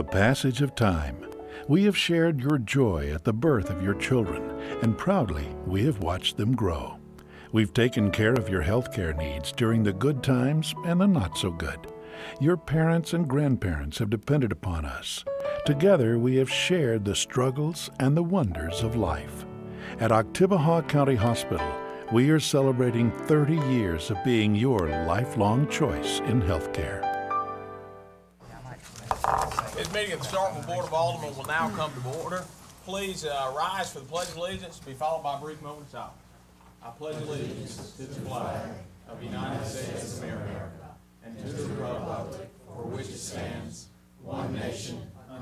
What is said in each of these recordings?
The passage of time. We have shared your joy at the birth of your children, and proudly we have watched them grow. We've taken care of your healthcare needs during the good times and the not so good. Your parents and grandparents have depended upon us. Together, we have shared the struggles and the wonders of life. At Oktibbeha County Hospital, we are celebrating 30 years of being your lifelong choice in healthcare. This meeting of the Starkville Board of Aldermen will now come to order. Please uh, rise for the Pledge of Allegiance, to be followed by a brief moment of silence. I pledge allegiance to the flag of the United States of America and to the republic for which it stands, one nation,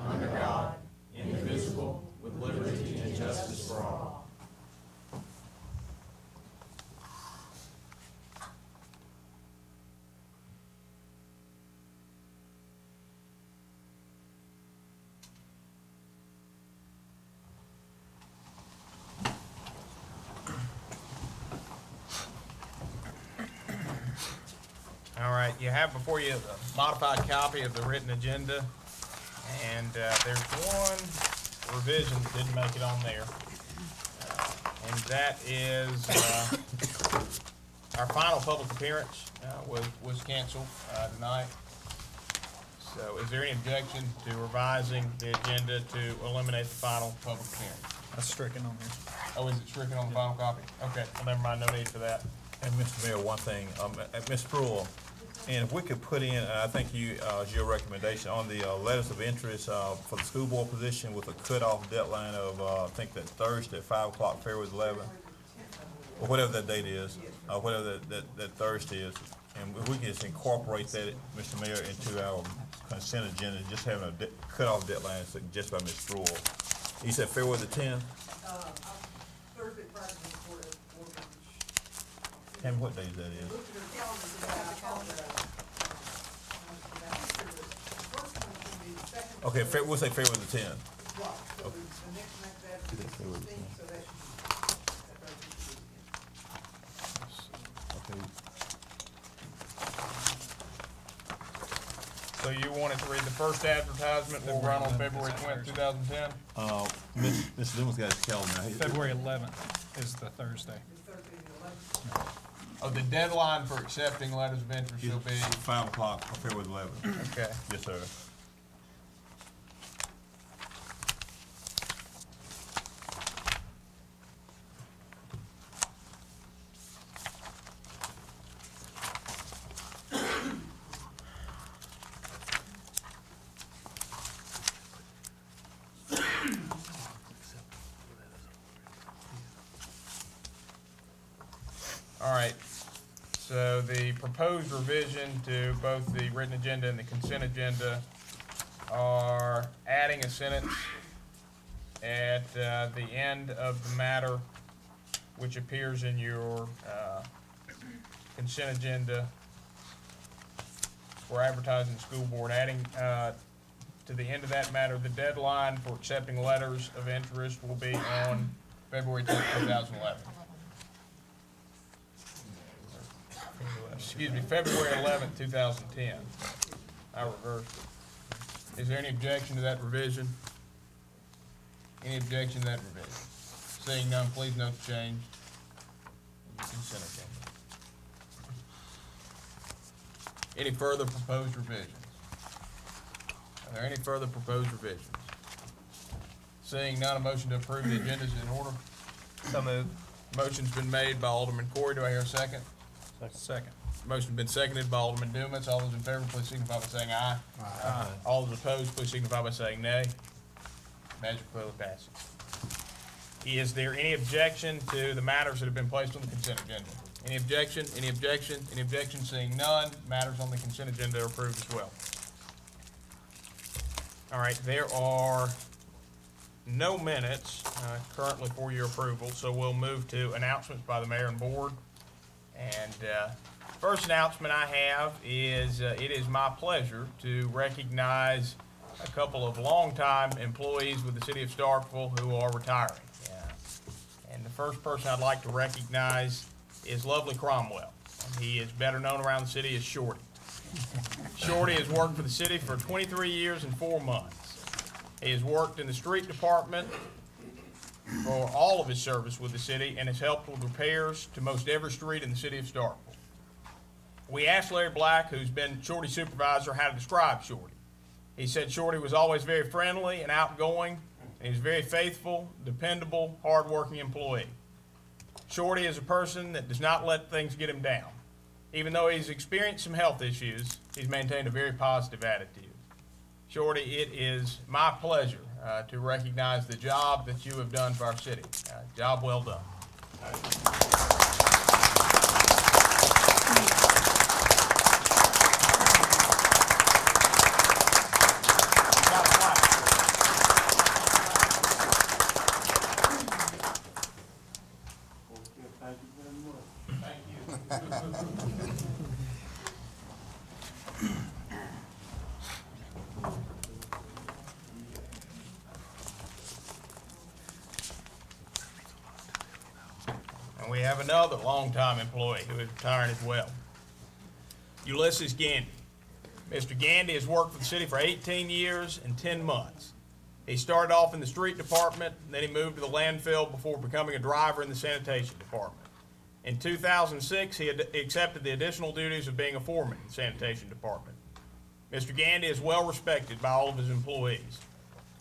under God, indivisible, with liberty and justice for all. All right, you have before you a modified copy of the written agenda, and uh, there's one revision that didn't make it on there. Uh, And that is, uh, our final public appearance uh, was, was canceled uh, tonight. So is there any objection to revising the agenda to eliminate the final public appearance? That's stricken on there. Oh, is it stricken on the final copy? Okay, well, never mind, no need for that. And Mr. Mayor, one thing, um, uh, Ms. Spruill, and if we could put in, and I think you, uh, your recommendation on the, uh, letters of interest, uh, for the school board position with a cutoff deadline of, uh, I think that Thursday at five o'clock, February eleventh, or whatever that date is, uh, whatever that, that, that Thursday is, and if we can just incorporate that, Mr. Mayor, into our consent agenda, just having a de- cutoff deadline suggested by Ms. Spruill. You said February the tenth, Thursday, Friday, before, before lunch. and what days that is? Look at their calendars and I apologize. Uh, First one will be the second. Okay, Fe- we'll say February the tenth. Right, so the the next one after the sixteenth, so that should be, that should be good. Okay. So you wanted to read the first advertisement that run on February twentieth, two thousand ten? Uh, Ms. Mr. Loomis got his calendar. He- February eleventh is the Thursday. The thirteenth and eleventh. Oh, the deadline for accepting letters of interest It's will be, Five o'clock on February eleventh. okay. Yes, sir. to both the written agenda and the consent agenda are adding a sentence at uh, the end of the matter, which appears in your uh, consent agenda for advertising the school board, adding uh, to the end of that matter, the deadline for accepting letters of interest will be on February 10, 2011. Excuse me, February eleventh, two thousand ten. I reversed it. Is there any objection to that revision? Any objection to that revision? Seeing none, please note the change. in consent agenda. Any further proposed revisions? Are there any further proposed revisions? Seeing none, a motion to approve the agenda is in order. So moved. Motion's been made by Alderman Corey. Do I hear a second? Second. Motion been seconded by Alderman Dumas. All those in favor, please signify by saying aye. Aye. All those opposed, please signify by saying nay. Measure clearly passes. Is there any objection to the matters that have been placed on the consent agenda? Any objection, any objection, any objection, seeing none, matters on the consent agenda are approved as well. All right, there are no minutes uh, currently for your approval, so we'll move to announcements by the mayor and board. And uh, first announcement I have is, uh, it is my pleasure to recognize a couple of longtime employees with the city of Starkville who are retiring. And the first person I'd like to recognize is Lovely Cromwell. He is better known around the city as Shorty. Shorty has worked for the city for 23 years and four months. He has worked in the street department for all of his service with the city and has helped with repairs to most every street in the city of Starkville. We asked Larry Black, who's been Shorty's supervisor, how to describe Shorty. He said Shorty was always very friendly and outgoing, and he was a very faithful, dependable, hardworking employee. Shorty is a person that does not let things get him down. Even though he's experienced some health issues, he's maintained a very positive attitude. Shorty, it is my pleasure uh, to recognize the job that you have done for our city. Uh, Job well done. Got a plaque. And we have another longtime employee who is retiring as well. Ulysses Gandy. Mr. Gandy has worked for the city for 18 years and 10 months. He started off in the street department, then he moved to the landfill before becoming a driver in the sanitation department. In 2006, he accepted the additional duties of being a foreman in the sanitation department. Mr. Gandy is well respected by all of his employees.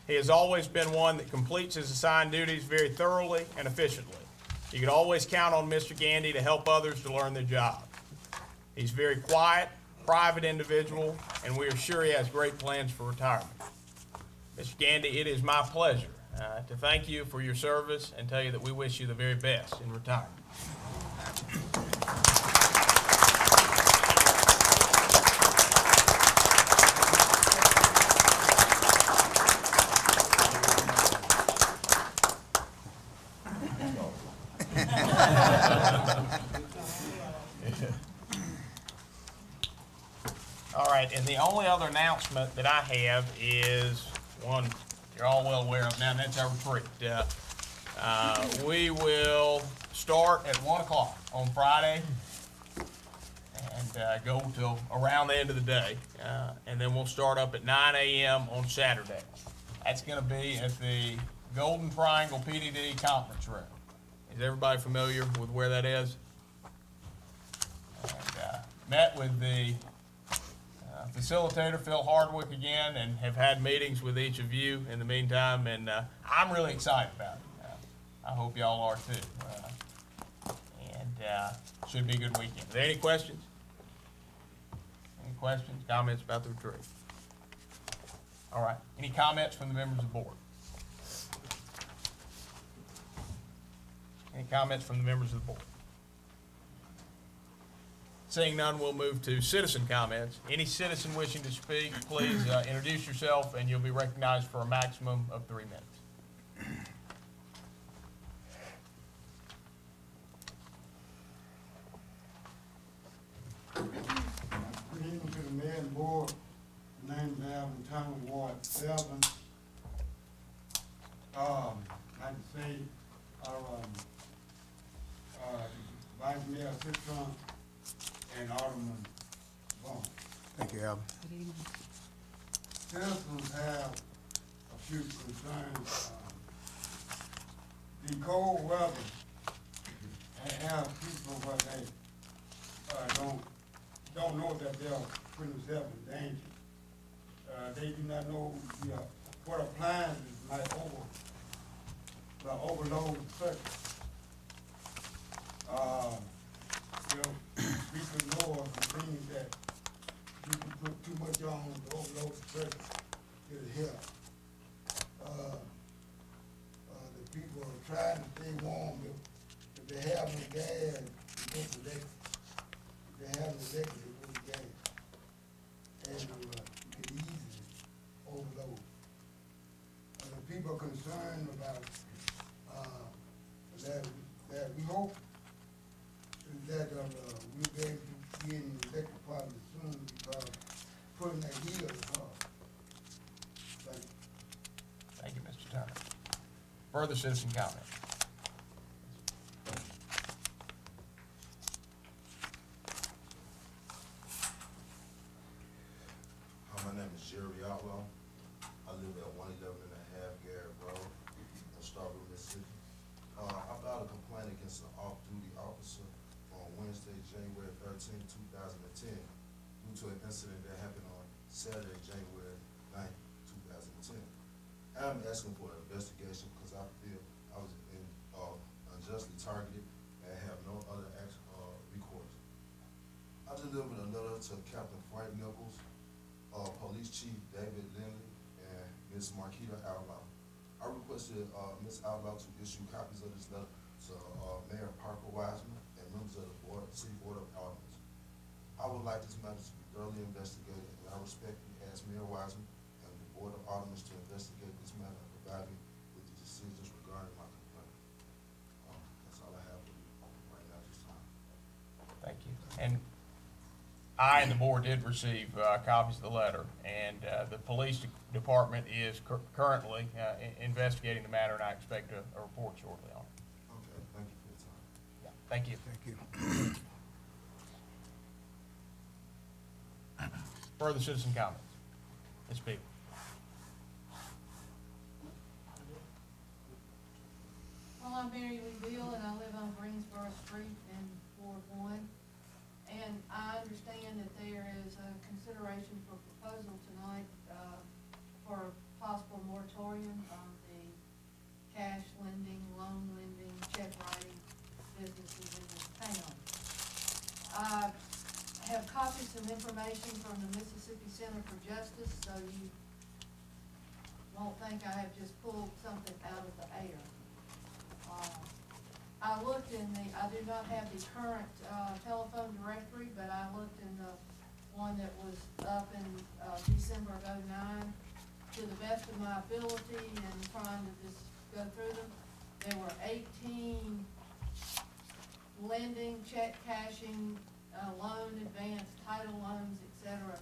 He has always been one that completes his assigned duties very thoroughly and efficiently. You can always count on Mr. Gandy to help others to learn their job. He's a very quiet, private individual, and we are sure he has great plans for retirement. Mr. Gandy, it is my pleasure uh, to thank you for your service and tell you that we wish you the very best in retirement. All right, and the only other announcement that I have is one you're all well aware of now, and that's our retreat. Uh, uh, we will start at one o'clock on Friday and uh, go till around the end of the day, uh, and then we'll start up at nine a.m. on Saturday. That's going to be at the Golden Triangle PDD Conference Room. Is everybody familiar with where that is? And uh, met with the uh, facilitator, Phil Hardwick, again, and have had meetings with each of you in the meantime, and uh, I'm really excited about it. Uh, I hope y'all are too. Uh, And uh, should be a good weekend. Are there any questions? Any questions, comments about the retreat? All right, any comments from the members of the board? Comments from the members of the board? Seeing none, we'll move to citizen comments. Any citizen wishing to speak, please uh, introduce yourself, and you'll be recognized for a maximum of three minutes. Good evening to the mayor and board. My name is Alvin Thomas Ward Seven. Um, like to say, our, um, uh, Vice Mayor Citron and Alderman Vaughn. Thank you, Alvin. Citizens have a few concerns. um, The cold weather ha- have people where they, uh, don't, don't know that they're putting themselves in danger. Uh, they do not know, you know, what appliances might over, might overload the circuit. Uh, you know, people know of the things that you can put too much on to overload the circuit, it'll hit. Uh, uh, the people are trying to stay warm, if, if they have no gas, they go for electric. If they have no electric, they go to gas. And, uh, you can easily overload. Uh, the people are concerned about, uh, that, that we hope that, uh, we'll be able to get in the electric department soon because putting that heater is hard. Thank you. Thank you, Mr. Turner. Further citizen comment? Jerry Outlaw. I live at one eleven and a half Garrett Road in Starkville, Mississippi. Uh, I filed a complaint against an off-duty officer on Wednesday, January thirteenth, two thousand and ten, due to an incident that happened on Saturday, January 9th, two thousand and ten. I'm asking for an investigation because I feel I was in, uh, unjustly targeted and have no other action, uh, recourse. I delivered a letter to Captain Frank Nichols, uh, Police Chief David Lindley, and Ms. Marquita Outlaw. Requested, uh, Ms. Outlaw to issue copies of this letter to, uh, Mayor Parker Wiseman and members of the board, City Board of Aldermen. I would like this matter to be thoroughly investigated, and I respectfully ask Mayor Wiseman and the Board of Aldermen to investigate this matter and provide me with the decisions regarding my complaint. Um, that's all I have for you right now at this time. Thank you. And I and the board did receive uh, copies of the letter, and uh, the police de- department is cur- currently uh, i- investigating the matter, and I expect a a report shortly on it. Okay, thank you for your time. Yeah, Thank you. Thank you. Further citizen comments? Ms. Peak? Well, I'm Mary Lee Beal, and I live on Greensboro Street in Ward One. And I understand that there is a consideration for proposal tonight, uh, for a possible moratorium on the cash lending, loan lending, check writing businesses in this town. I have copies of information from the Mississippi Center for Justice, so you won't think I have just pulled something out of the air. I looked in the, I do not have the current, uh, telephone directory, but I looked in the one that was up in, uh, December of oh-nine. To the best of my ability and trying to just go through them, there were eighteen lending, check cashing, uh, loan advance, title loans, etc.,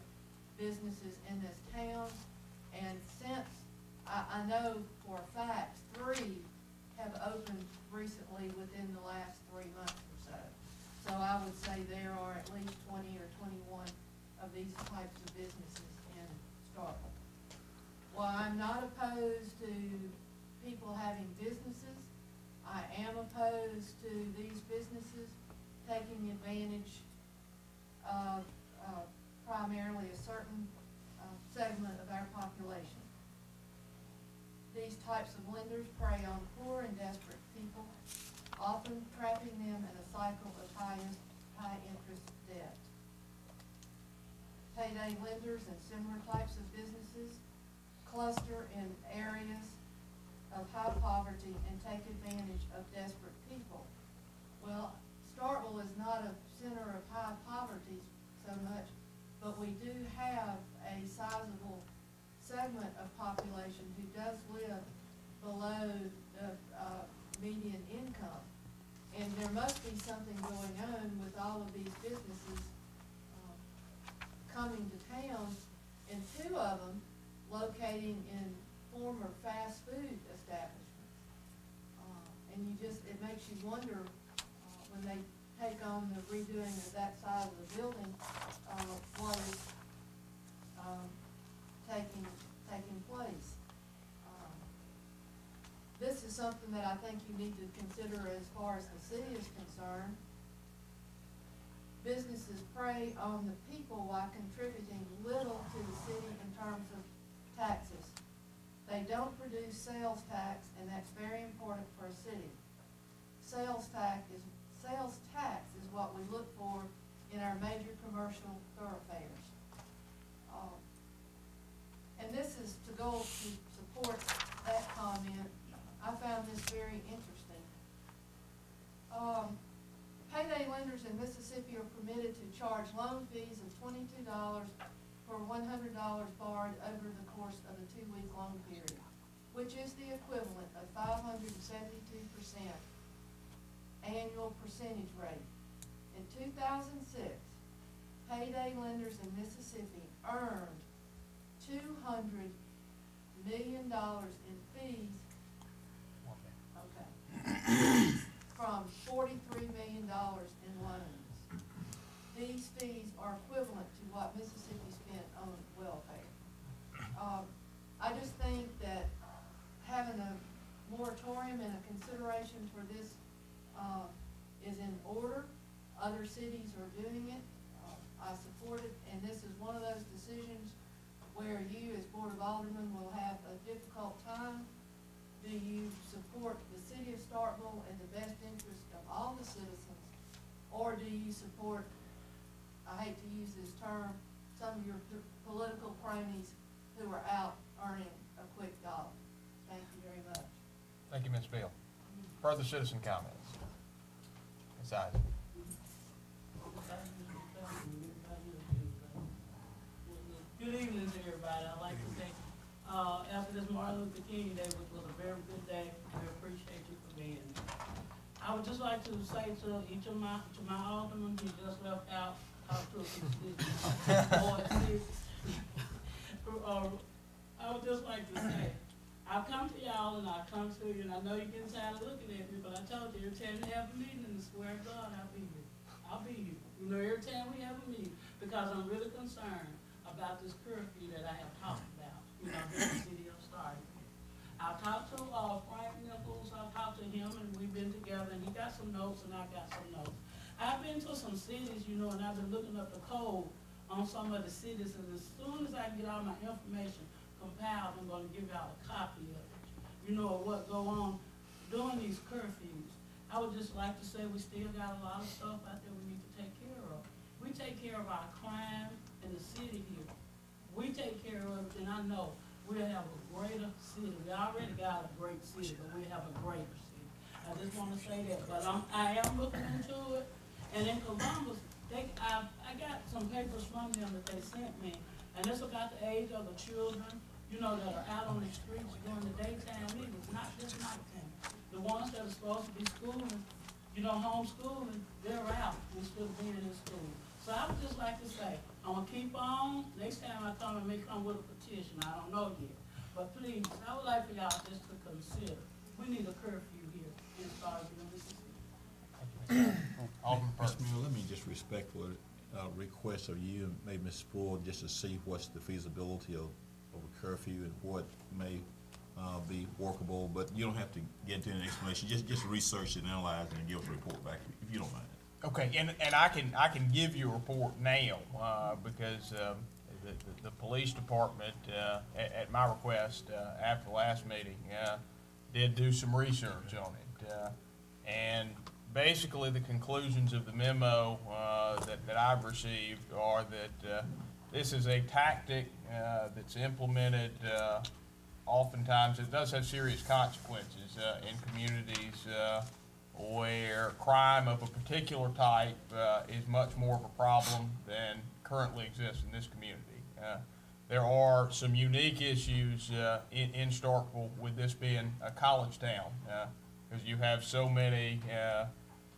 businesses in this town. And since, I, I know for a fact, three have opened recently within the last three months or so. So I would say there are at least twenty or twenty-one of these types of businesses in Starkville. While I'm not opposed to people having businesses, I am opposed to these businesses taking advantage of, uh, primarily a certain, uh, segment of our population. These types of lenders prey on poor and desperate people, often trapping them in a cycle of high, high interest debt. Payday lenders and similar types of businesses cluster in areas of high poverty and take advantage of desperate people. Well, Starkville is not a center of high poverty so much, but we do have a sizable segment of population who does live below the, uh, median income. And there must be something going on with all of these businesses, um, coming to town, and two of them locating in former fast food establishments. Uh, and you just, it makes you wonder, uh, when they take on the redoing of that side of the building, uh, what is, um, taking, taking place. Um, This is something that I think you need to consider as far as the city is concerned. Businesses prey on the people while contributing little to the city in terms of taxes. They don't produce sales tax, and that's very important for a city. Sales tax is, sales tax is what we look for in our major commercial thoroughfares. Um, and this is to go to support that comment, I found this very interesting. Um, payday lenders in Mississippi are permitted to charge loan fees of twenty-two dollars for one hundred dollars borrowed over the course of a two-week loan period, which is the equivalent of five hundred and seventy-two percent annual percentage rate. In two thousand six, payday lenders in Mississippi earned two hundred million dollars in fees, from $43 million in loans. These fees are equivalent to what Mississippi spent on welfare. Um, I just think that having a moratorium and a consideration for this uh, is in order. Other cities are doing it. Uh, I support it, and this is one of those decisions where you, as Board of Aldermen, will have a difficult time. Do you support Starkville in the best interest of all the citizens? Or do you support, I hate to use this term, some of your p- political cronies who are out earning a quick dollar? Thank you very much. Thank you, Ms. Beal. Further citizen comments? Ms. Isaac? Good evening to everybody. I'd like to say, uh, after this Martin Luther King Day, which was a very good day, we appreciate you for being here. I would just like to say to each of my, to my aldermen who just left out, talk to Uh, I would just like to say, I've come to y'all and I've come to you, and I know you're getting tired of looking at me, but I told you, every time we have a meeting, and swear to God, I'll be here. I'll be here. You know, every time we have a meeting, because I'm really concerned about this curfew that I have talked about, you know, city of Starkville. I've talked to, uh, Frank Nichols, I've talked to him, and we've been together, and he got some notes, and I got some notes. I've been to some cities, you know, and I've been looking up the code on some of the cities, and as soon as I get all my information compiled, I'm gonna give y'all a copy of it. You know, of what go on during these curfews. I would just like to say, we still got a lot of stuff out there we need to take care of. We take care of our crime in the city here. We take care of it, and I know we'll have a greater city. We already got a great city, but we'll have a greater. I just wanna say that, but I'm, I am looking into it. And in Columbus, they, I, I got some papers from them that they sent me, and it's about the age of the children, you know, that are out on the streets during the daytime meetings, not just nighttime. The ones that are supposed to be schooling, you know, homeschooling, they're out instead of being in school. So I would just like to say, I'm gonna keep on, next time I come, I may come with a petition, I don't know yet. But please, I would like for y'all just to consider, we need a curfew here in Starkville, Mississippi. Mr. Perkins? Muir, let me just respectfully, uh, request of you, and maybe Ms. Spruill, just to see what's the feasibility of, of a curfew and what may, uh, be workable, but you don't have to get into an explanation, just, just research and analyze and give us a report back, if you don't mind. Okay, and, and I can, I can give you a report now, uh, because, um, the, the, the police department, uh, at, at my request, uh, after the last meeting, uh, did do some research on it. Uh, and basically, the conclusions of the memo, uh, that, that I've received are that, uh, this is a tactic, uh, that's implemented, uh, oftentimes, it does have serious consequences, uh, in communities, uh, where crime of a particular type uh, is much more of a problem than currently exists in this community. Uh, There are some unique issues uh, in, in Starkville with this being a college town, because you have so many uh,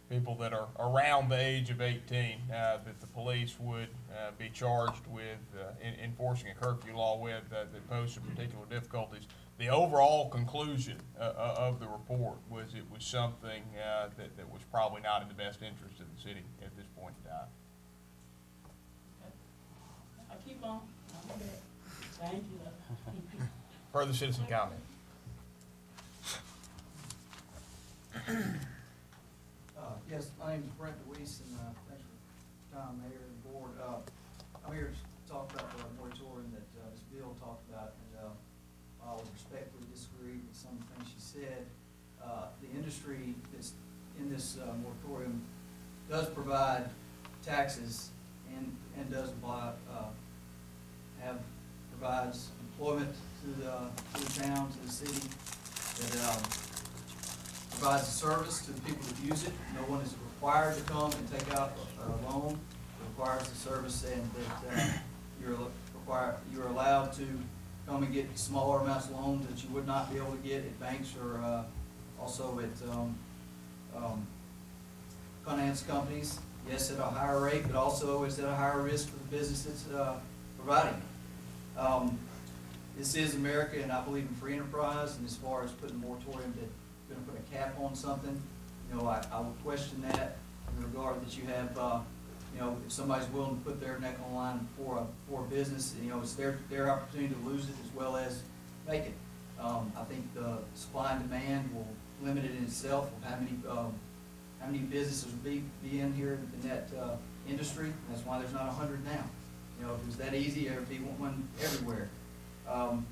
people that are around the age of eighteen uh, that the police would uh, be charged with uh, en- enforcing a curfew law with uh, that pose some particular difficulties. The overall conclusion uh, uh, of the report was it was something uh, that, that was probably not in the best interest of the city at this point in time. I keep on, I'll be back. Thank you. Further citizen comment? Uh, yes, my name is Brent DeWeese, and, uh, thanks for time, Mayor and Board. Uh, I'm here to talk about the moratorium that, uh, Ms. Beal talked about, and, uh, I would respectfully disagree with some of the things she said. Uh, the industry that's in this, uh, moratorium does provide taxes and, and does uh, have, provides employment to the, to the town, to the city, that, um, provides a service to the people that use it. No one is required to come and take out a loan. It requires a service and that uh, you're required, you're allowed to come and get smaller amounts of loans that you would not be able to get at banks or uh, also at um, um, finance companies. Yes, at a higher rate, but also is at a higher risk for the business that's uh, providing. Um, This is America, and I believe in free enterprise, and as far as putting a moratorium put cap on something, you know, I, I would question that in regard that you have, uh, you know, if somebody's willing to put their neck on the line for a, for a business, you know, it's their, their opportunity to lose it as well as make it. Um, I think the supply and demand will limited in itself of how many, um, how many businesses would be, be in here in that, uh, industry. That's why there's not a hundred now. You know, if it was that easy, there'd be one everywhere. Um,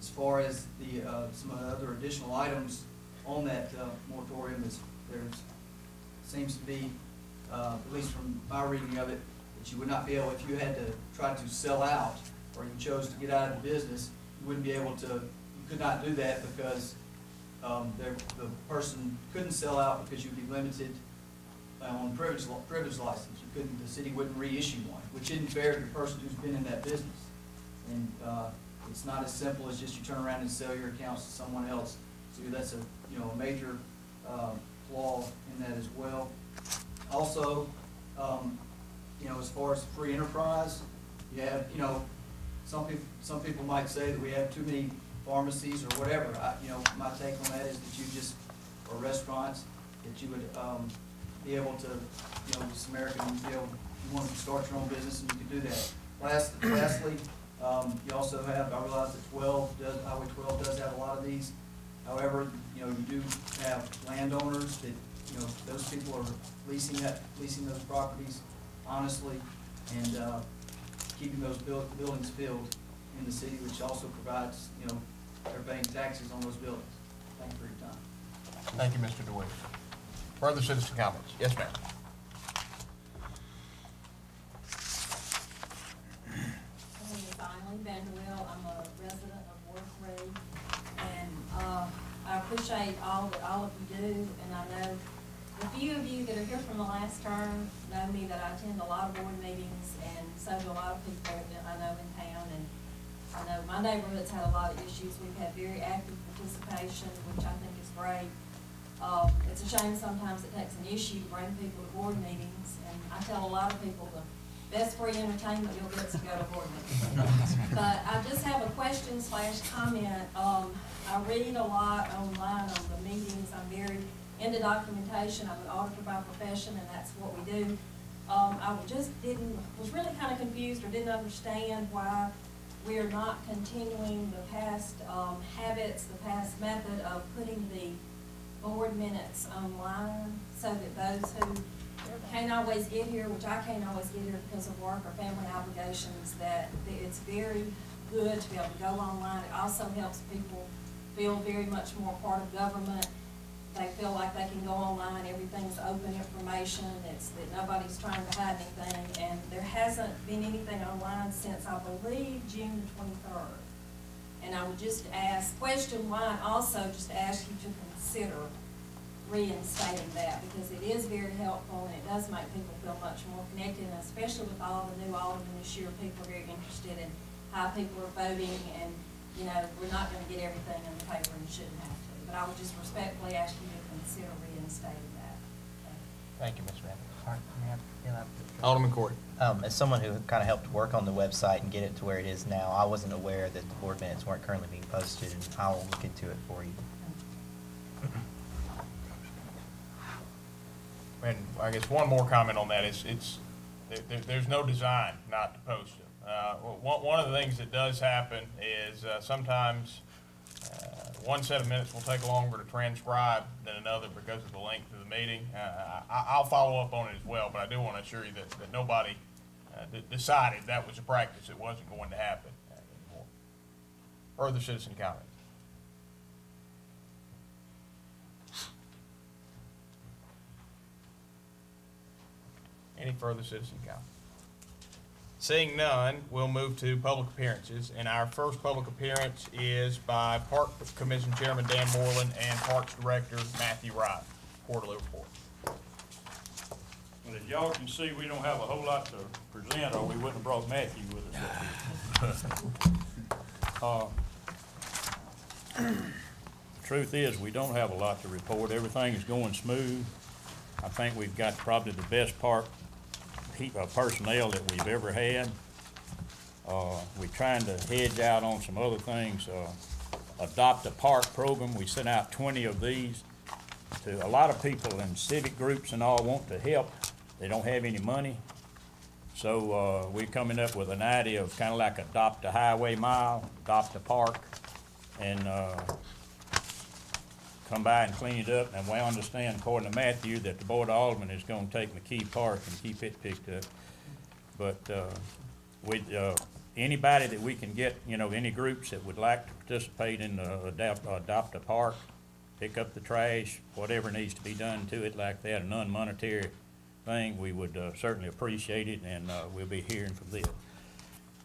as far as the, uh, some of the other additional items on that, uh, moratorium is, there's, seems to be, uh, at least from my reading of it, that you would not be able, if you had to try to sell out, or you chose to get out of the business, you wouldn't be able to, you could not do that because, um, there, the person couldn't sell out because you'd be limited uh, on privilege, privilege license. You couldn't, the city wouldn't reissue one, which isn't fair to the person who's been in that business. And, uh, it's not as simple as just you turn around and sell your accounts to someone else. That's a, you know, a major, uh, flaw in that as well. Also, um, you know, as far as free enterprise, you have, you know, some people, some people might say that we have too many pharmacies or whatever. I, you know, my take on that is that you just, or restaurants, that you would, um, be able to, you know, this American, be able, you want to start your own business and you can do that. Last, lastly, um, you also have, I realize that twelve does, Highway twelve does have a lot of these. However, you know, you do have landowners that, you know, those people are leasing that, leasing those properties honestly and, uh, keeping those buil- buildings filled in the city, which also provides, you know, they're paying taxes on those buildings. Thank you for your time. Thank you, Mr. DeWitt. Further citizen comments? Yes, ma'am. My name is Eileen Vanderwell, I'm a resident of Ward Three, and, uh, I appreciate all that all of you do, and I know the few of you that are here from the last term know me that I attend a lot of board meetings, and so do a lot of people that I know in town, and I know my neighborhood's had a lot of issues, we've had very active participation, which I think is great. Uh, it's a shame sometimes it takes an issue to bring people to board meetings, and I tell a lot of people the best free entertainment you'll get is to go to board meetings. But I just have a question slash comment. Um, I read a lot online on the meetings. I'm very into documentation. I'm an auditor by profession, and that's what we do. Um, I just didn't, was really kind of confused or didn't understand why we are not continuing the past, um, habits, the past method of putting the board minutes online so that those who can't always get here, which I can't always get here because of work or family obligations, that that it's very good to be able to go online. It also helps people feel very much more part of government. They feel like they can go online, everything's open information, it's that nobody's trying to hide anything. And there hasn't been anything online since, I believe, June the twenty-third. And I would just ask, question one, also just ask you to consider reinstating that, because it is very helpful, and it does make people feel much more connected, and especially with all the new aldermen this year, people are very interested in how people are voting, and, you know, we're not gonna get everything in the paper and shouldn't have to. But I would just respectfully ask you to consider reinstating that. Thank you, Ms. Randall. All right, ma'am, can I- Alderman Corey. Um, as someone who kind of helped work on the website and get it to where it is now, I wasn't aware that the board minutes weren't currently being posted, and I'll look into it for you. And I guess one more comment on that is, it's, there, there- there's no design not to post them. Uh, one, one of the things that does happen is, uh, sometimes, uh, one set of minutes will take longer to transcribe than another because of the length of the meeting. Uh, I, I'll follow up on it as well, but I do want to assure you that, that nobody, uh, de- decided that was a practice that wasn't going to happen anymore. Further citizen comments? Any further citizen comment? Seeing none, we'll move to public appearances, and our first public appearance is by Park Commission Chairman Dan Moreland and Parks Director Matthew Wright. Quarterly report. Well, as y'all can see, we don't have a whole lot to present, or we wouldn't have brought Matthew with us. Uh, Truth is, we don't have a lot to report. Everything is going smooth. I think we've got probably the best part, he- uh, personnel that we've ever had. Uh, we're trying to hedge out on some other things. Uh, Adopt a Park program, we sent out twenty of these to, a lot of people in civic groups and all want to help. They don't have any money. So, uh, we're coming up with an idea of kinda like adopt a highway mile, adopt a park, and, uh, come by and clean it up, and we understand according to Matthew that the Board of Aldermen is gonna take McKee Park and keep it picked up. But, uh, we, uh, anybody that we can get, you know, any groups that would like to participate in the adopt, adopt a park, pick up the trash, whatever needs to be done to it like that, a non-monetary thing, we would uh, certainly appreciate it, and, uh, we'll be hearing from them.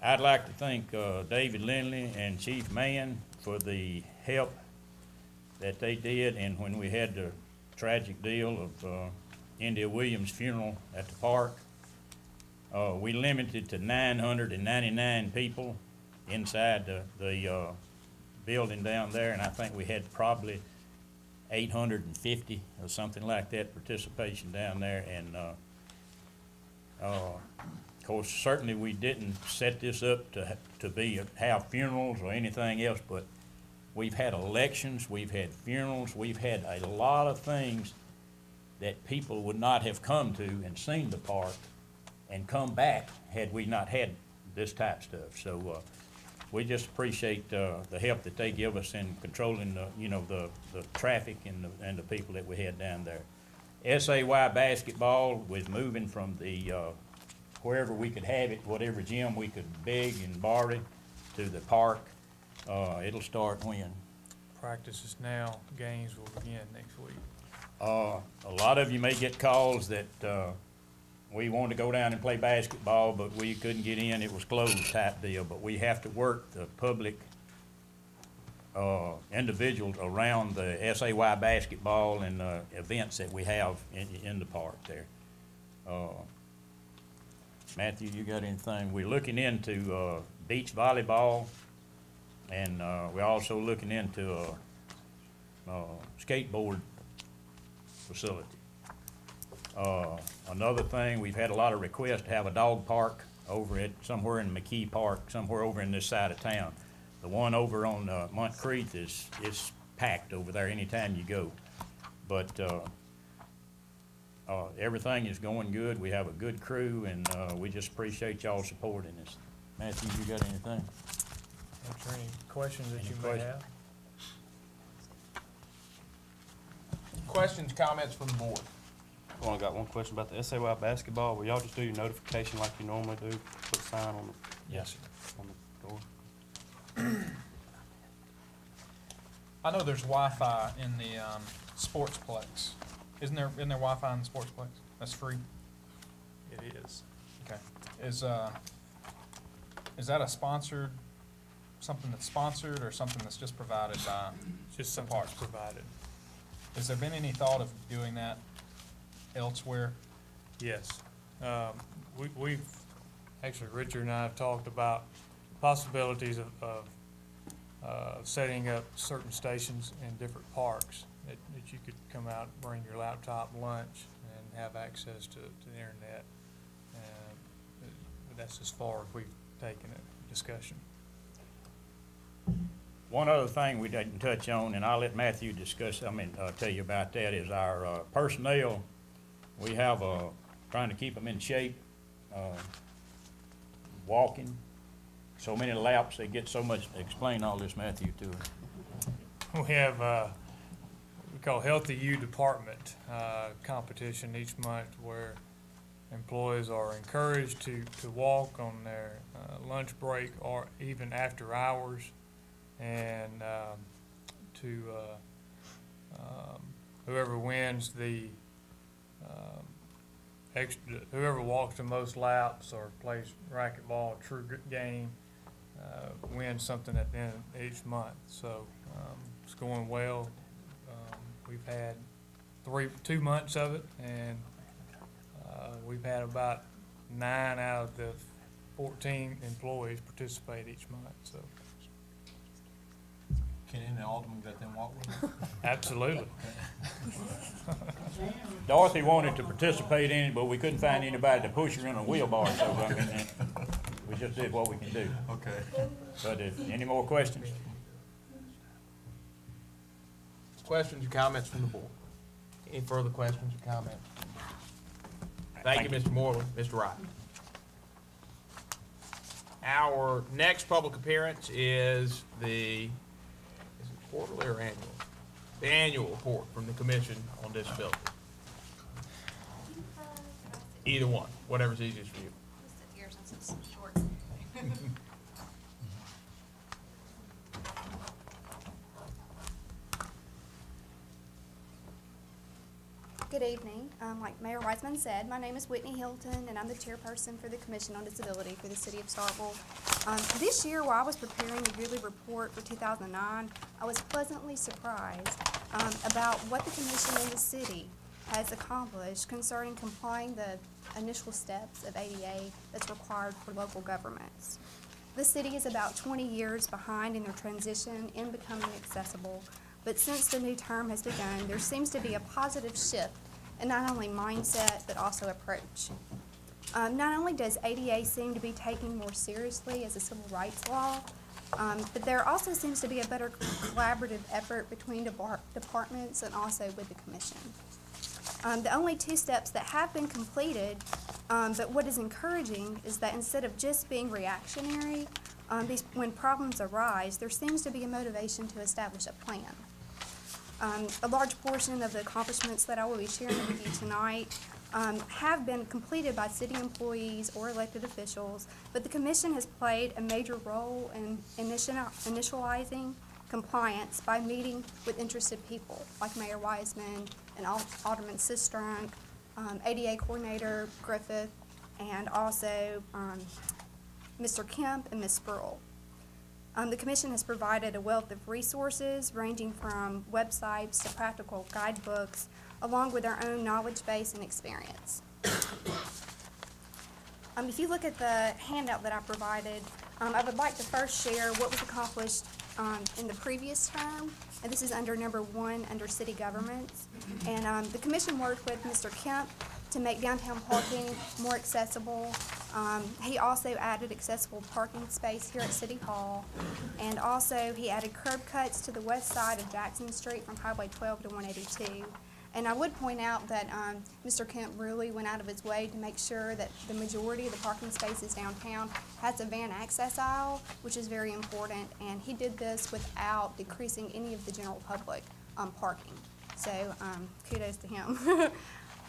I'd like to thank, uh, David Lindley and Chief Mann for the help that they did, and when we had the tragic deal of, uh, India Williams' funeral at the park, uh, we limited to nine hundred and ninety-nine people inside the, the, uh, building down there, and I think we had probably eight hundred and fifty or something like that participation down there, and, uh, uh, of course, certainly we didn't set this up to, to be, have funerals or anything else, but we've had elections, we've had funerals, we've had a lot of things that people would not have come to and seen the park and come back had we not had this type of stuff. So, uh, we just appreciate, uh, the help that they give us in controlling the, you know, the, the traffic and the, and the people that we had down there. SAY basketball was moving from the, uh, wherever we could have it, whatever gym we could beg and borrow it, to the park. Uh, it'll start when? Practice is now, games will begin next week. Uh, a lot of you may get calls that, uh, we wanted to go down and play basketball, but we couldn't get in, it was closed type deal, but we have to work the public, uh, individuals around the SAY basketball and, uh, events that we have in, in the park there. Uh, Matthew, you got anything? We're looking into, uh, beach volleyball, and, uh, we're also looking into a, uh, skateboard facility. Uh, another thing, we've had a lot of requests to have a dog park over at, somewhere in McKee Park, somewhere over in this side of town. The one over on, uh, Moncrief is, is packed over there anytime you go. But, uh, uh, everything is going good, we have a good crew, and, uh, we just appreciate y'all supporting us. Matthew, you got anything? Answer any questions that Any you may have. Questions, comments from the board? I only got one question about the SAY basketball. Will y'all just do your notification like you normally do? Put a sign on the, Yes. on the door? I know there's Wi-Fi in the, um, Sportsplex. Isn't there, isn't there Wi-Fi in the Sportsplex? That's free? It is. Okay. Is, uh, is that a sponsored, something that's sponsored or something that's just provided by? Just something that's provided. Has there been any thought of doing that elsewhere? Yes. Um, we, we've, actually, Richard and I have talked about possibilities of, of, uh, setting up certain stations in different parks that, that you could come out, bring your laptop, lunch, and have access to, to the internet. Um, But that's as far as we've taken it, discussion. One other thing we didn't touch on, and I'll let Matthew discuss, I mean, uh, tell you about that, is our, uh, personnel. We have, uh, trying to keep them in shape, uh, walking, so many laps, they get so much, explain all this, Matthew, to us. We have, uh, we call Healthy You Department, uh, competition each month where employees are encouraged to, to walk on their, uh, lunch break or even after hours. And, um, to, uh, um, whoever wins the, um, extra, whoever walks the most laps or plays racquetball, true game, uh, win something at the end of each month. So, um, it's going well. Um, we've had three, two months of it, and, uh, we've had about nine out of the fourteen employees participate each month, so, Can any alderman let them walk with them? absolutely. Dorothy wanted to participate in it, but we couldn't find anybody to push her in a wheelbarrow, so, I mean, uh, we just did what we can do. Okay. But, uh, any more questions? Questions or comments from the board? Any further questions or comments? Thank you, Mr. Moreland. Mr. Wright. Our next public appearance is the, is it quarterly or annual? the annual report from the Commission on Disability? Either one, whatever's easiest for you. sit here since it's so short. Good evening. Um, like Mayor Wiseman said, my name is Whitney Hilton, and I'm the chairperson for the Commission on Disability for the City of Starkville. Um, this year, while I was preparing the yearly report for 2009, I was pleasantly surprised um, about what the Commission in the city has accomplished concerning complying the initial steps of ADA that's required for local governments. The city is about 20 years behind in their transition in becoming accessible, but since the new term has begun, there seems to be a positive shift in not only mindset but also approach. Um, not only does ADA seem to be taken more seriously as a civil rights law, um, but there also seems to be a better collaborative effort between depar- departments and also with the commission. Um, the only two steps that have been completed, um, but what is encouraging is that instead of just being reactionary, um, these, when problems arise, there seems to be a motivation to establish a plan. Um, a large portion of the accomplishments that I will be sharing with you tonight um, have been completed by city employees or elected officials, but the commission has played a major role in initial, initializing compliance by meeting with interested people like Mayor Wiseman and Alderman Sistrunk, um, ADA Coordinator Griffith, and also um, Mr. Kemp and Ms. Spruill. Um, the commission has provided a wealth of resources ranging from websites to practical guidebooks, along with our own knowledge base and experience. Um, if you look at the handout that I provided, um, I would like to first share what was accomplished um, in the previous term, and this is under number one under city governments. And um, the commission worked with Mr. Kemp to make downtown parking more accessible. Um, he also added accessible parking space here at City Hall. And also, he added curb cuts to the west side of Jackson Street from Highway 12 to 182. And I would point out that um, Mr. Kemp really went out of his way to make sure that the majority of the parking spaces downtown has a van access aisle, which is very important. And he did this without decreasing any of the general public um, parking. So um, kudos to him.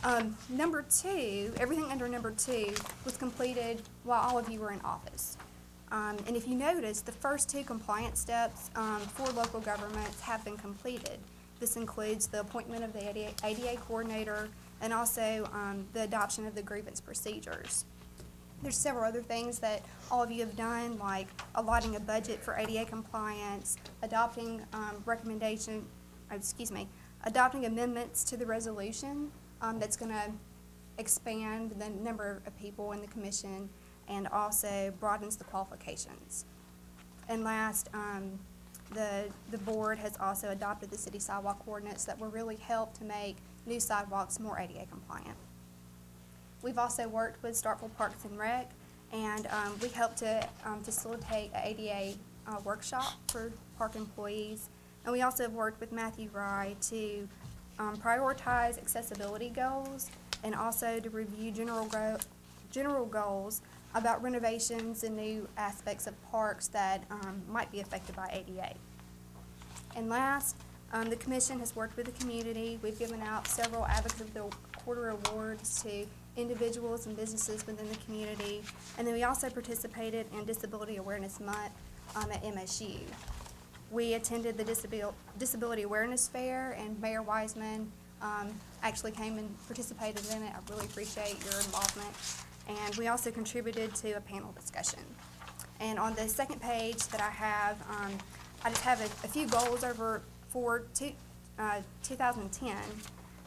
Um, number two, everything under number two was completed while all of you were in office. Um, and if you notice, the first two compliance steps um, for local governments have been completed. This includes the appointment of the ADA, ADA coordinator and also um, the adoption of the grievance procedures. There's several other things that all of you have done, like allotting a budget for ADA compliance, adopting um, recommendation, excuse me, adopting amendments to the resolution um, that's going to expand the number of people in the commission and also broadens the qualifications. And last, um, the, the board has also adopted the city sidewalk ordinance that will really help to make new sidewalks more ADA compliant. We've also worked with Starkville Parks and Rec, and um, we helped to um, facilitate an ADA uh, workshop for park employees. And we also have worked with Matthew Rye to um, prioritize accessibility goals and also to review general, go- general goals about renovations and new aspects of parks that um, might be affected by ADA. And last, um, the commission has worked with the community. We've given out several Advocate of the Quarter awards to individuals and businesses within the community. And then we also participated in Disability Awareness Month um, at MSU. We attended the Disabil- Disability Awareness Fair, and Mayor Wiseman um, actually came and participated in it. I really appreciate your involvement. And we also contributed to a panel discussion. And on the second page that I have, um, I just have a, a few goals over for two, uh, 2010.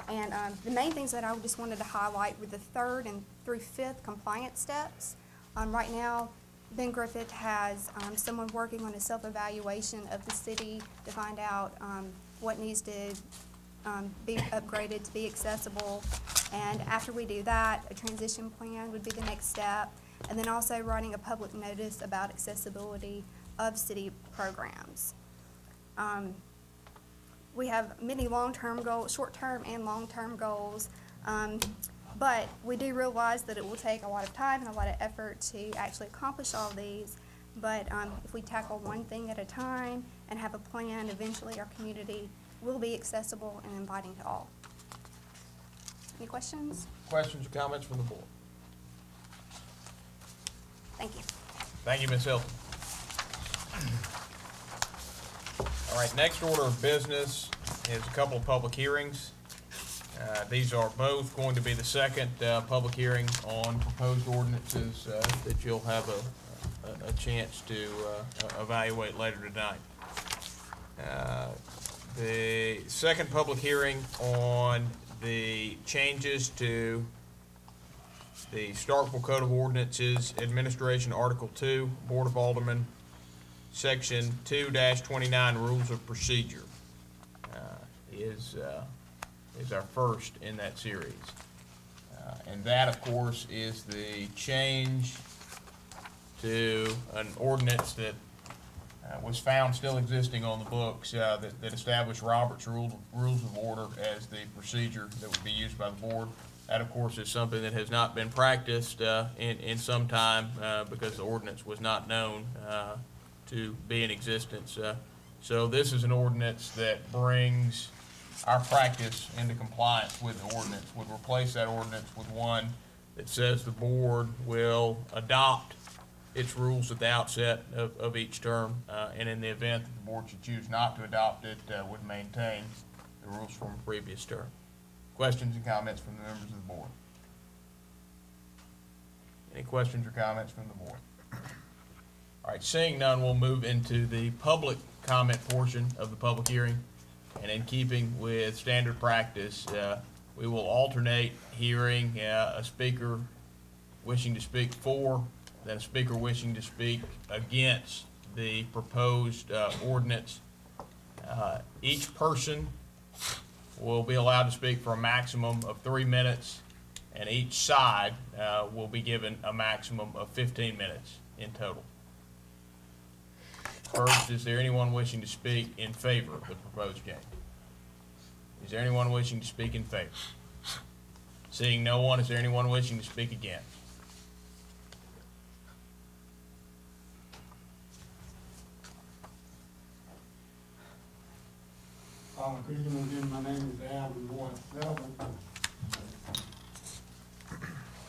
And um, the main things that I just wanted to highlight were the third and through fifth compliance steps. Um, right now, Ben Griffith has um, someone working on a self-evaluation of the city to find out um, what needs to um, be upgraded to be accessible. And after we do that, a transition plan would be the next step. And then also writing a public notice about accessibility of city programs. Um, we have many long-term goals, short-term and long-term goals. But we do realize that it will take a lot of time and a lot of effort to actually accomplish all these. But um, if we tackle one thing at a time and have a plan, eventually our community will be accessible and inviting to all. Any questions? Questions or comments from the board? Thank you. Thank you, Ms. Hilton. All right, next order of business is a couple of public hearings. Uh, These are both going to be the second uh, public hearing on proposed ordinances uh, that you'll have a, a- a chance to uh, evaluate later tonight. Uh, The second public hearing on the changes to the Starkville Code of Ordinances, Administration, Article Two, Board of Aldermen, Section two twenty-nine, Rules of Procedure, uh, is, uh, is our first in that series. Uh, And that, of course, is the change to an ordinance that uh, was found still existing on the books, uh, that, that established Robert's rule, rules of order as the procedure that would be used by the board. That, of course, is something that has not been practiced, uh, in, in some time, uh, because the ordinance was not known, uh, to be in existence. Uh, So this is an ordinance that brings our practice into compliance with the ordinance, would replace that ordinance with one that says the board will adopt its rules at the outset of, of each term, uh, and in the event that the board should choose not to adopt it, uh, would maintain the rules from a previous term. Questions and comments from the members of the board? Any questions or comments from the board? All right, seeing none, we'll move into the public comment portion of the public hearing. And in keeping with standard practice, uh, we will alternate hearing uh, a speaker wishing to speak for, then a speaker wishing to speak against the proposed uh, ordinance. Uh, Each person will be allowed to speak for a maximum of three minutes, and each side uh, will be given a maximum of 15 minutes in total. First, is there anyone wishing to speak in favor of the proposed change? Is there anyone wishing to speak in favor? Seeing no one, is there anyone wishing to speak against? Uh, good evening again, my name is Alvin Ward.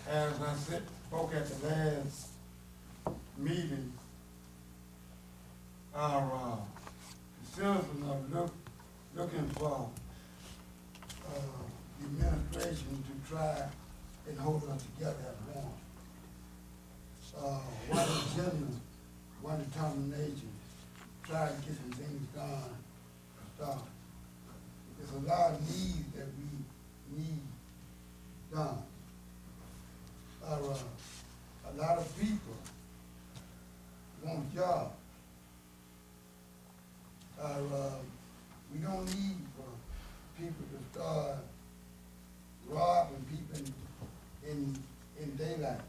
As I said, spoke at the last meeting, our, uh, citizens are look, looking for, uh, the administration to try and hold us together as one. Uh, one agenda, one determination, try to get some things done, done. There's a lot of needs that we need done. Our, uh, a lot of people want jobs. Uh, we don't need for people to start robbing people in, in, daylight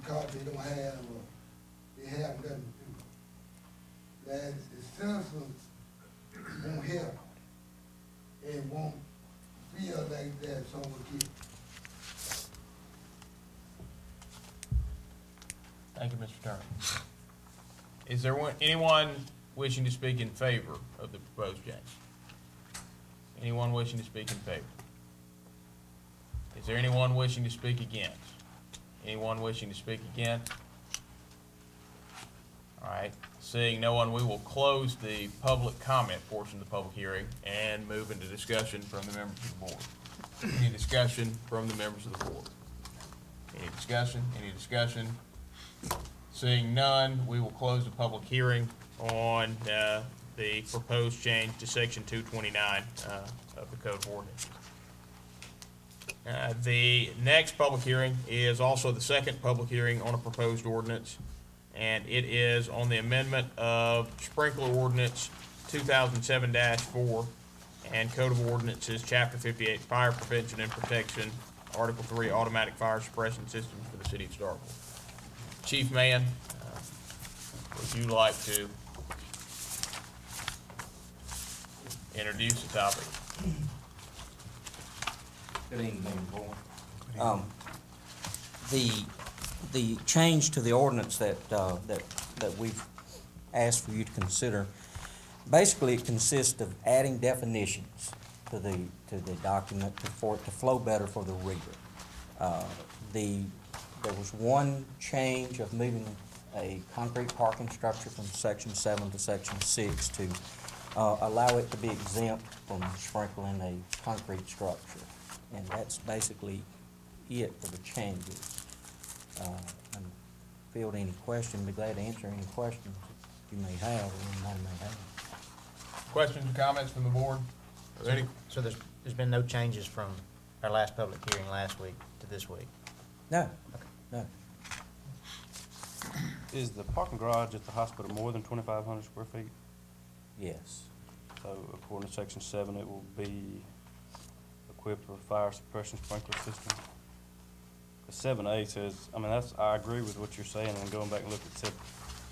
because they don't have, uh, they have nothing to do. That the citizens won't help and won't feel like that someone kid. Thank you, Mr. Turner. Is there one- anyone wishing to speak in favor of the proposed change? Anyone wishing to speak in favor? Is there anyone wishing to speak against? Anyone wishing to speak against? All right, seeing no one, we will close the public comment portion of the public hearing and move into discussion from the members of the board. Any discussion from the members of the board? Any discussion, any discussion? Seeing none, we will close the public hearing on uh, the proposed change to section two twenty-nine uh, of the code of ordinance. Uh, The next public hearing is also the second public hearing on a proposed ordinance, and it is on the amendment of sprinkler ordinance two thousand seven four and Code of Ordinances, Chapter fifty-eight, Fire Prevention and Protection, Article three, Automatic Fire Suppression Systems for the City of Starkville. Chief Mann, uh, would you like to introduce the topic? Good evening, board. Um, the, the change to the ordinance that, uh, that, that we've asked for you to consider basically, it consists of adding definitions to the, to the document to- for it to flow better for the reader. Uh, The, there was one change of moving a concrete parking structure from section seven to section six to uh, allow it to be exempt from sprinkling a concrete structure. And that's basically it for the changes. Uh, and Field any question, be glad to answer any questions you may have, or anybody may have. Questions or comments from the board? Or any, So there's, there's been no changes from our last public hearing last week to this week? No, no. Is the parking garage at the hospital more than twenty-five hundred square feet? Yes. So according to section seven, it will be equipped with a fire suppression sprinkler system. Seven A says, I mean, that's, I agree with what you're saying, and going back and look at seven,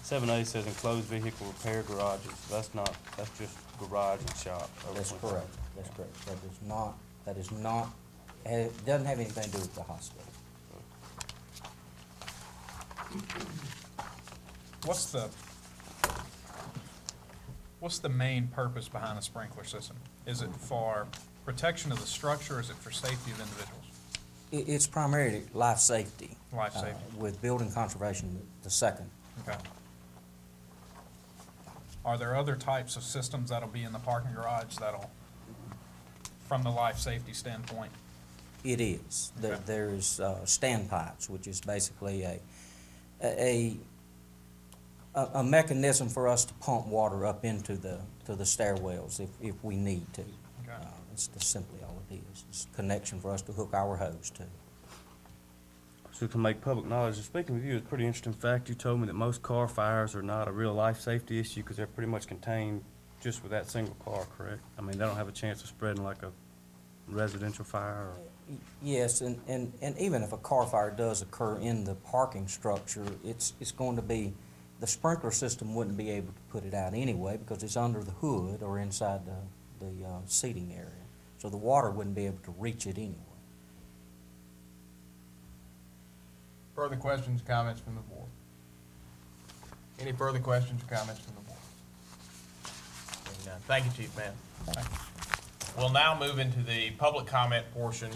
seven A says enclosed vehicle repair garages. That's not, that's just garage and shop. That's 25. correct, that's correct. That is not, that is not, it doesn't have anything to do with the hospital. What's the, what's the main purpose behind a sprinkler system? Is it for protection of the structure, or is it for safety of individuals? It, it's primarily life safety. Life uh, safety. With building conservation, the second. Okay. Are there other types of systems that'll be in the parking garage that'll, from the life safety standpoint? It is. There, Okay. there's, uh, standpipes, which is basically a, a, a, a mechanism for us to pump water up into the, to the stairwells if, if we need to. Okay. Uh, It's just simply all it is. It's a connection for us to hook our hose to. So to make public knowledge, and speaking with you, it's a pretty interesting fact. You told me that most car fires are not a real life safety issue because they're pretty much contained just with that single car, correct? I mean, they don't have a chance of spreading like a residential fire or? Y- Yes, and, and, and even if a car fire does occur in the parking structure, it's, it's going to be, the sprinkler system wouldn't be able to put it out anyway because it's under the hood or inside the, the uh, seating area. So the water wouldn't be able to reach it anyway. further questions, comments from the board? Any further questions or comments from the board? Hearing none. Thank you, Chief Mann. We'll now move into the public comment portion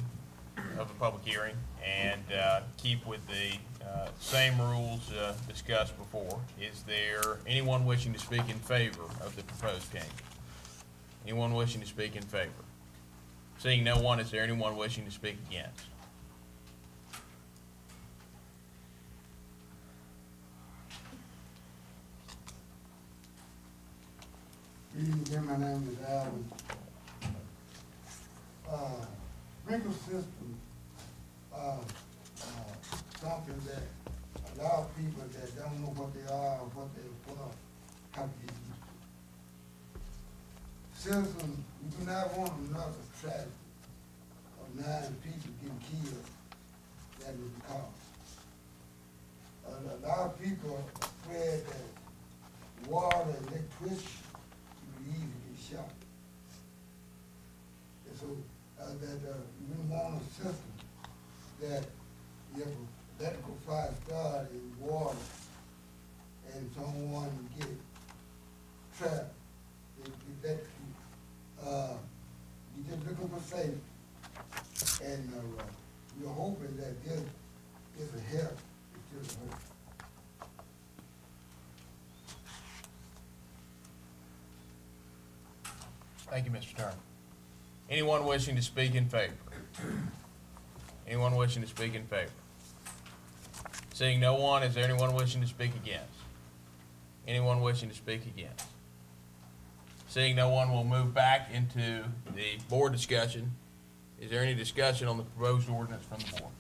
of the public hearing and uh, keep with the uh, same rules uh, discussed before. Is there anyone wishing to speak in favor of the proposed change? Anyone wishing to speak in favor? Seeing no one, is there anyone wishing to speak against? Evening, my name is Alvin. Uh, sprinkler system, uh, something that a lot of people that don't know what they are, or what they're for, have to. Citizens, we do not want another tragedy of nine people getting killed that was the cause. A, lot of people afraid that water, electricity, you can easily get shot. And so, uh, that, uh, we want a system that if a fire started in water and someone get trapped, it, it, that, uh, you just looking for safety. And, uh, we're hoping that this is a help, a hope. Thank you, Mr. Turner. Anyone wishing to speak in favor? Anyone wishing to speak in favor? Seeing no one, is there anyone wishing to speak against? Anyone wishing to speak against? Seeing no one, we'll move back into the board discussion. Is there any discussion on the proposed ordinance from the board?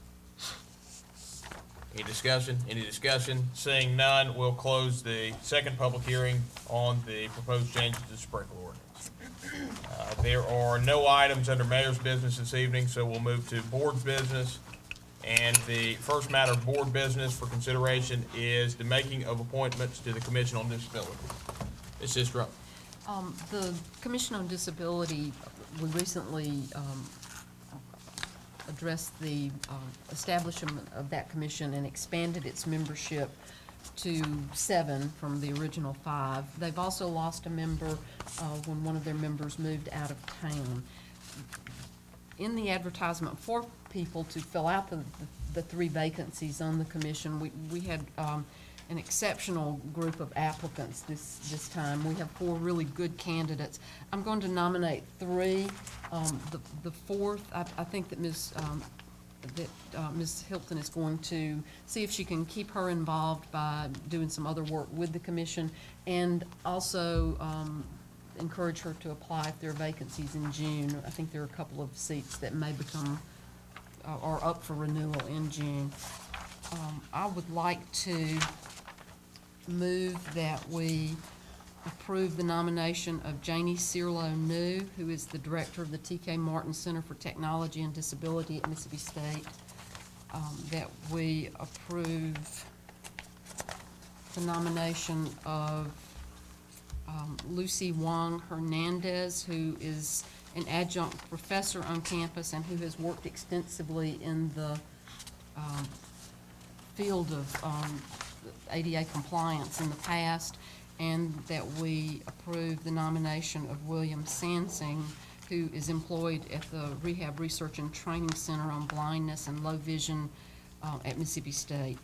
Any discussion? Any discussion? Seeing none, we'll close the second public hearing on the proposed changes to the sprinkler ordinance. Uh, There are no items under mayor's business this evening, so we'll move to board business. And the first matter of board business for consideration is the making of appointments to the Commission on Disability. Ms. Sistrunk. Um, the Commission on Disability, we recently, um, addressed the, uh, establishment of that commission and expanded its membership to seven from the original five. They've also lost a member uh, when one of their members moved out of town. In the advertisement for people to fill out the, the three vacancies on the commission, we, we had um, an exceptional group of applicants this, this time. We have four really good candidates. I'm going to nominate three. Um, The, the fourth, I, I think that Ms., um, that uh, Ms. Hilton is going to see if she can keep her involved by doing some other work with the commission, and also um, encourage her to apply if there are vacancies in June. I think there are a couple of seats that may become, uh, are up for renewal in June. Um, I would like to move that we approve the nomination of Janie Cirlot New, who is the director of the TK Martin Center for Technology and Disability at Mississippi State. Um, That we approve the nomination of um, Lucy Wong Hernandez, who is an adjunct professor on campus and who has worked extensively in the um, field of um, ADA compliance in the past, and that we approve the nomination of William Sansing, who is employed at the Rehab Research and Training Center on Blindness and Low Vision uh, at Mississippi State.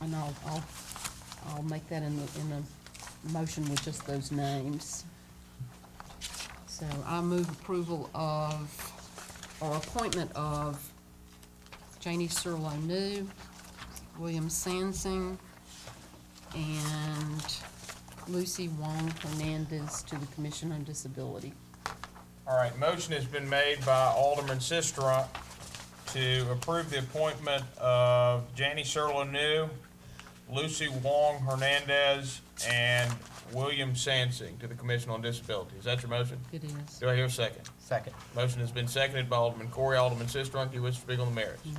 And I'll, I'll, I'll make that in the, in the motion with just those names. So I move approval of, or appointment of Janie Cirlot New, William Sansing, and Lucy Wong Hernandez to the Commission on Disability. All right, motion has been made by Alderman Sistrunk to approve the appointment of Janie Cirlot New, Lucy Wong Hernandez, and William Sansing to the Commission on Disability. Is that your motion? It is. Do I hear a second? Second. Motion has been seconded by Alderman Corey, Alderman Sistrunk. Do you wish to speak on the merits? No.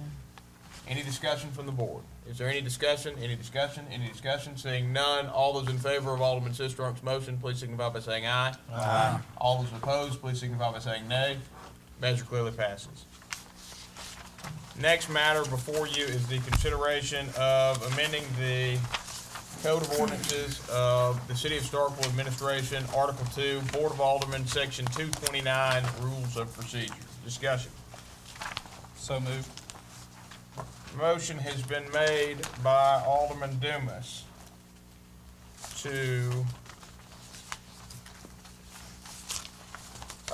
Any discussion from the board? Is there any discussion, any discussion, any discussion? Seeing none, all those in favor of Alderman Sistrunk's motion, please signify by saying aye. Aye. All those opposed, please signify by saying nay. Measure clearly passes. Next matter before you is the consideration of amending the Code of Ordinances of the City of Starkville Administration, Article Two, Board of Aldermen, Section two twenty-nine, Rules of Procedure. Discussion. So moved. Motion has been made by Alderman Dumas to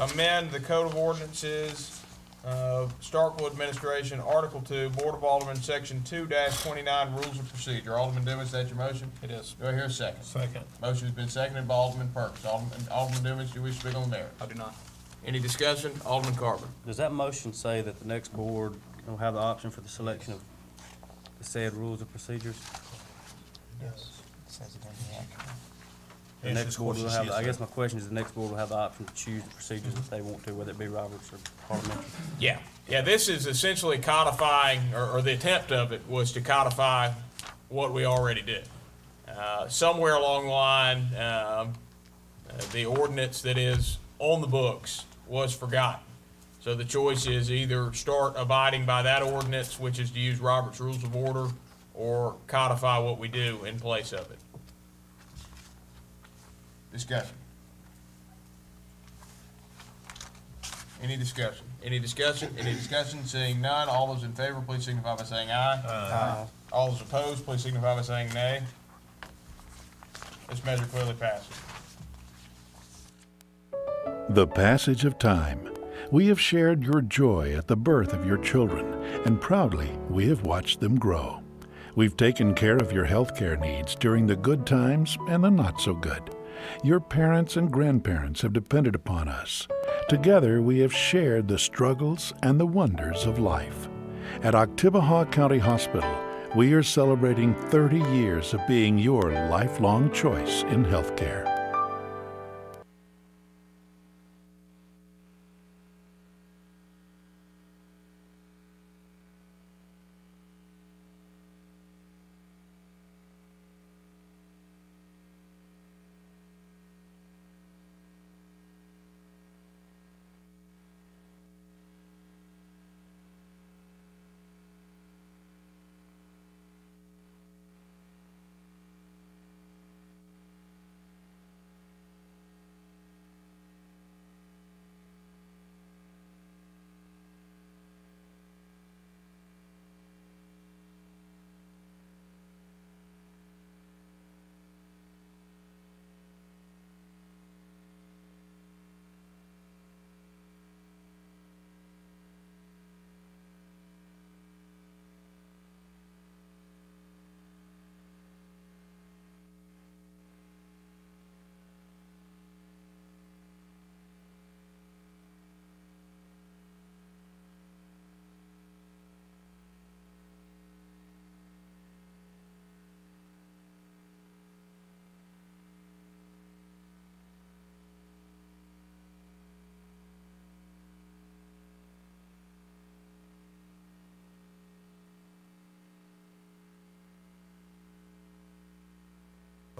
amend the Code of Ordinances of Starkville Administration, Article Two, Board of Aldermen, Section two twenty-nine, Rules of Procedure. Alderman Dumas, that your motion? It is. Do I hear a second? Second. Motion has been seconded by Alderman Perkins. Alderman, Alderman Dumas, do you wish to speak on the matter? I do not. Any discussion? Alderman Carver. Does that motion say that the next board will have the option for the selection of the said rules of procedures? Yes. Says it in the act. The next board will have, yes, I guess my question is, the next board will have the option to choose the procedures if they want to, whether it be Roberts or parliamentary? Yeah, yeah, this is essentially codifying, or, or the attempt of it was to codify what we already did. Uh, somewhere along the line, um, uh, the ordinance that is on the books was forgotten. So the choice is either start abiding by that ordinance, which is to use Robert's Rules of Order, or codify what we do in place of it. Discussion. Any discussion? Any discussion? Any discussion? Seeing none, all those in favor, please signify by saying aye. Aye. All those opposed, please signify by saying nay. This measure clearly passes. The passage of time. We have shared your joy at the birth of your children, and proudly we have watched them grow. We've taken care of your health care needs during the good times and the not so good. Your parents and grandparents have depended upon us. Together we have shared the struggles and the wonders of life. At Oktibbeha County Hospital, we are celebrating 30 years of being your lifelong choice in healthcare.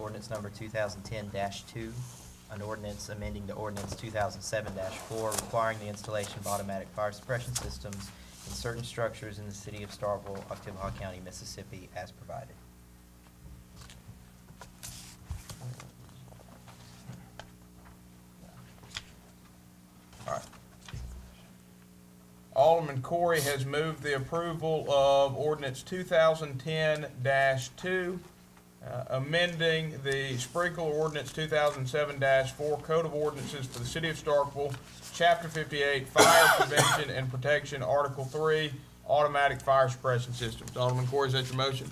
Ordinance number 2010-2, an ordinance amending the ordinance two thousand seven four, requiring the installation of automatic fire suppression systems in certain structures in the city of Starkville, Oktibbeha County, Mississippi, as provided. All right. Alderman Corey has moved the approval of ordinance two thousand ten two, uh, amending the sprinkler ordinance two thousand seven four Code of Ordinances for the City of Starkville, Chapter fifty-eight, Fire Prevention and Protection, Article three, Automatic Fire Suppression Systems. Alderman Corey, is that your motion?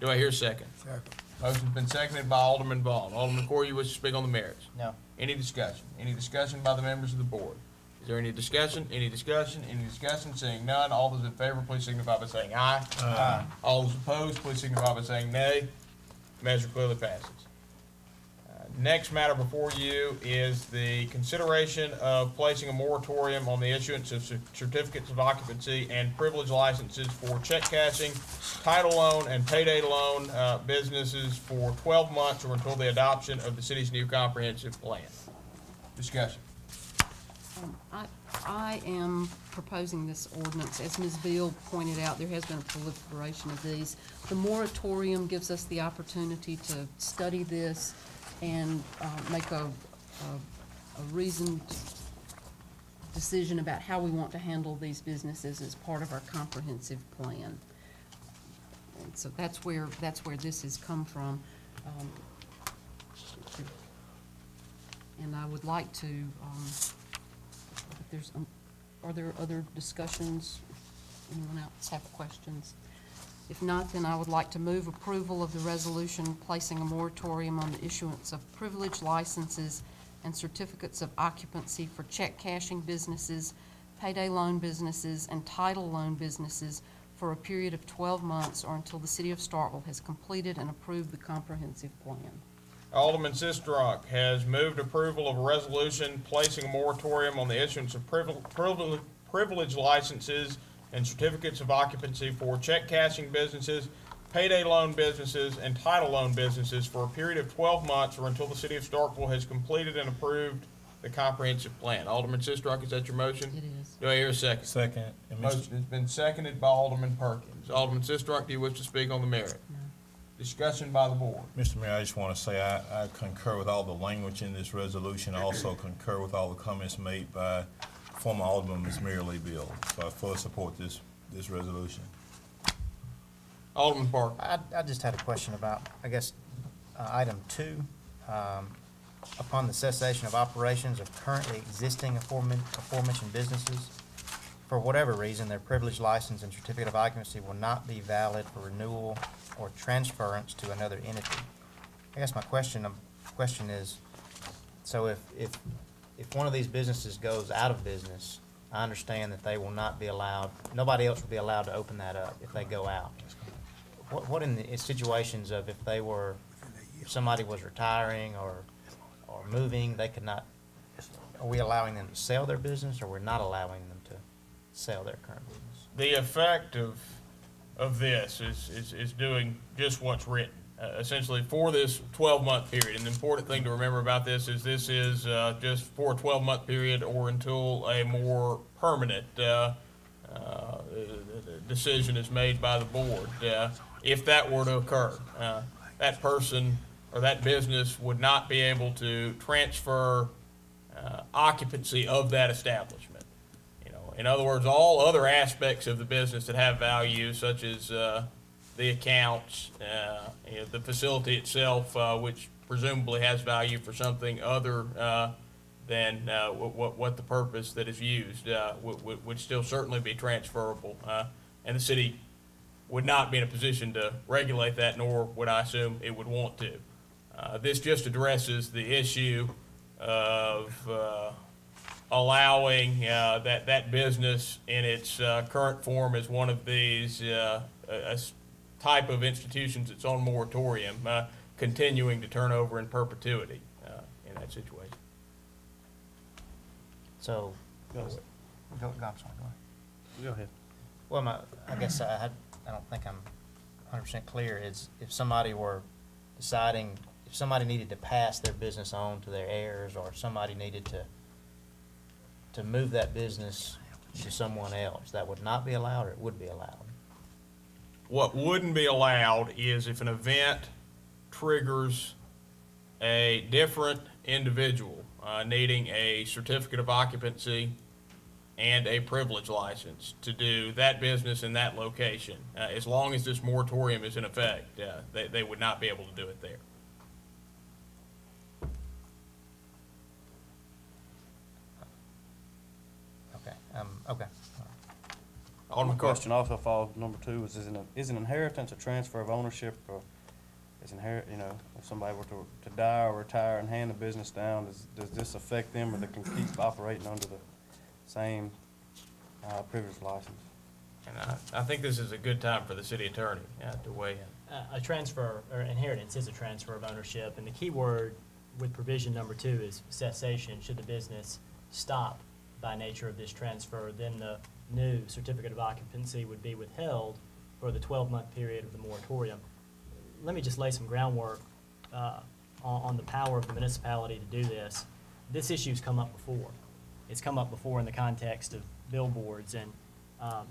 Do I hear a second? Second. Motion's been seconded by Alderman Vaughn. Alderman Corey, you wish to speak on the merits? No. Any discussion? Any discussion by the members of the board? Is there any discussion? Any discussion? Any discussion? Seeing none, all those in favor, please signify by saying aye. Aye. All those opposed, please signify by saying nay. Measure clearly passes. Uh, Next matter before you is the consideration of placing a moratorium on the issuance of cer- certificates of occupancy and privilege licenses for check cashing, title loan, and payday loan uh, businesses for twelve months or until the adoption of the city's new comprehensive plan. Discussion. Um, I, I am proposing this ordinance. As Ms. Beal pointed out, there has been a proliferation of these. The moratorium gives us the opportunity to study this and uh, make a, a a reasoned decision about how we want to handle these businesses as part of our comprehensive plan. And so that's where, that's where this has come from. Um, And I would like to, um, if there's, um, are there other discussions? Anyone else have questions? If not, then I would like to move approval of the resolution placing a moratorium on the issuance of privilege licenses and certificates of occupancy for check cashing businesses, payday loan businesses, and title loan businesses for a period of twelve months or until the city of Starkville has completed and approved the comprehensive plan. Alderman Sistrunk has moved approval of a resolution placing a moratorium on the issuance of privil- privil- privilege licenses and certificates of occupancy for check cashing businesses, payday loan businesses, and title loan businesses for a period of twelve months or until the city of Starkville has completed and approved the comprehensive plan. Alderman Sistrunk, is that your motion? It is. Do I hear a second? Second. And Mr. Motion has been seconded by Alderman Perkins. Alderman Sistrunk, do you wish to speak on the merit? Discussion by the board. Mr. Mayor, I just want to say I, I concur with all the language in this resolution. I also concur with all the comments made by former Alderman Ms. Mary Lee Beal. So I fully support this, this resolution. Alderman Parker. I, I just had a question about, I guess, uh, item two. Um, upon the cessation of operations of currently existing aforemen- aforementioned businesses, for whatever reason, their privilege license and certificate of occupancy will not be valid for renewal or transference to another entity. I guess my question, um, question is, so if, if, if one of these businesses goes out of business, I understand that they will not be allowed, nobody else will be allowed to open that up if they go out. What, what in the situations of if they were, if somebody was retiring or, or moving, they could not, are we allowing them to sell their business or we're not allowing them sell their current business? The effect of, of this is, is, is doing just what's written. Uh, essentially for this twelve-month period. And the important thing to remember about this is this is, uh, just for a twelve-month period or until a more permanent, uh, uh, decision is made by the board. Uh, if that were to occur, uh, that person or that business would not be able to transfer, occupancy of that establishment. In other words, all other aspects of the business that have value, such as uh, the accounts, uh, you know, the facility itself, uh, which presumably has value for something other uh, than uh, what, what the purpose that is used, uh, would, still certainly be transferable. And the city would not be in a position to regulate that, nor would I assume it would want to. This just addresses the issue of allowing uh, that, that business in its uh, current form as one of these uh, a- a s- type of institutions that's on moratorium, uh, continuing to turn over in perpetuity uh, in that situation. So, go, go, go, I'm sorry, go ahead. Go ahead. Well, my, I guess I had, I don't think I'm hundred percent clear, is if somebody were deciding if somebody needed to pass their business on to their heirs, or somebody needed to, to move that business to someone else, that would not be allowed, or it would be allowed? What wouldn't be allowed is if an event triggers a different individual uh, needing a certificate of occupancy and a privilege license to do that business in that location. Uh, As long as this moratorium is in effect, uh, they, they would not be able to do it there. Alderman My Carter. question also falls, number two, is, is an, is an inheritance a transfer of ownership, or is inherit, you know, if somebody were to, to die or retire and hand the business down, does, does this affect them, or they can keep operating under the same, uh, privilege license? And I, I think this is a good time for the city attorney uh, to weigh in. A- A transfer, or inheritance is a transfer of ownership, and the key word with provision number two is cessation. Should the business stop by nature of this transfer, then the new certificate of occupancy would be withheld for the 12-month period of the moratorium. Let me just lay some groundwork uh, on, on the power of the municipality to do this. This issue has come up before. It's come up before in the context of billboards, and um,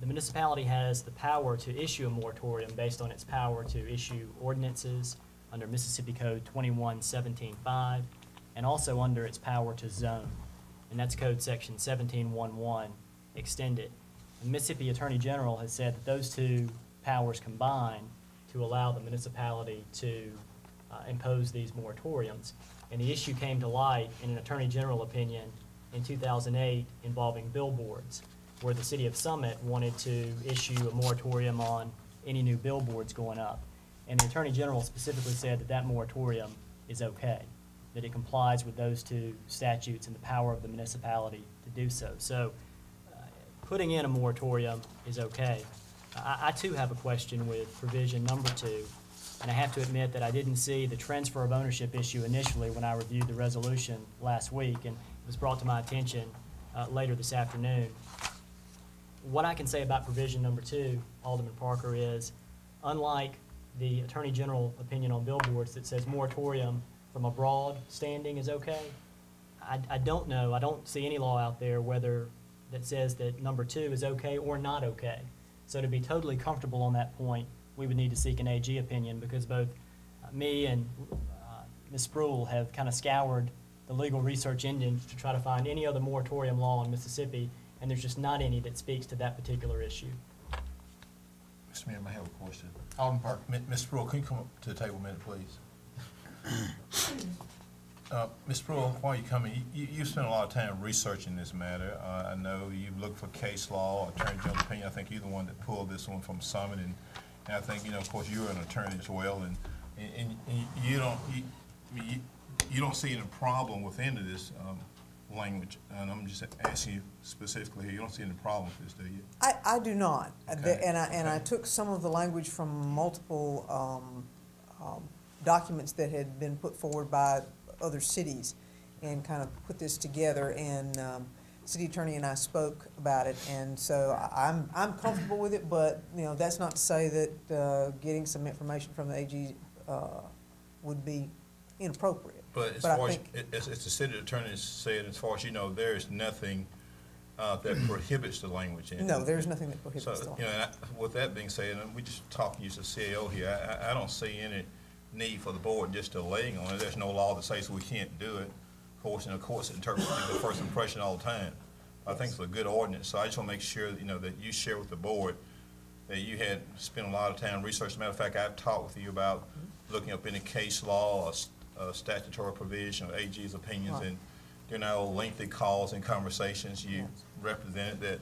the municipality has the power to issue a moratorium based on its power to issue ordinances under Mississippi Code 21175 and also under its power to zone. And that's code section 1711 extend it. The Mississippi Attorney General has said that those two powers combine to allow the municipality to uh, impose these moratoriums. And the issue came to light in an Attorney General opinion in 2008 involving billboards, where the city of Summit wanted to issue a moratorium on any new billboards going up. And the Attorney General specifically said that that moratorium is okay, that it complies with those two statutes and the power of the municipality to do so. So putting in a moratorium is okay. I, I too have a question with provision number two, and I have to admit that I didn't see the transfer of ownership issue initially when I reviewed the resolution last week, and it was brought to my attention uh, later this afternoon. What I can say about provision number two, Alderman Parker, is unlike the Attorney General opinion on billboards that says moratorium from a broad standing is okay, I, I don't know, I don't see any law out there whether, that says that number two is okay or not okay. So to be totally comfortable on that point, we would need to seek an AG opinion because both uh, me and uh, Ms. Spruill have kind of scoured the legal research engine to try to find any other moratorium law in Mississippi, and there's just not any that speaks to that particular issue. Mr. Mayor, I have a question. Alderman Parker. Ms. Spruill, can you come up to the table a minute, please? Uh, Ms. Spruill, while you're coming, you, you- you spent a lot of time researching this matter. Uh, I know you've looked for case law, attorney general opinion. I think you're the one that pulled this one from Summit, and, and I think, you know, of course, you're an attorney as well, and, and, and you don't, you, you, you don't see any problem with any of this, um, language, and I'm just asking you specifically here, you don't see any problem with this, do you? I, I do not. Okay. And I, and I took some of the language from multiple um, um, documents that had been put forward by other cities and kind of put this together. And um, city attorney and I spoke about it, and so I'm, I'm comfortable with it, but, you know, that's not to say that uh, getting some information from the AG uh, would be inappropriate. But as I far as, as, as the city attorney said, as far as you know, there is nothing, uh, that prohibits the language in. No, there's nothing that prohibits So, the you know, I- with that being said, and we just talking use the CAO here, I, I, I don't see any need for the board just delaying on it. There's no law that says we can't do it. Of course, and of course, interpreting the first impression all the time. I think it's a good ordinance, so I just wanna make sure, you know, that you share with the board that you had spent a lot of time researching. Matter of fact, I've talked with you about looking up any case law or uh, statutory provision, or AG's opinions, Right. and during our lengthy calls and conversations, you represented that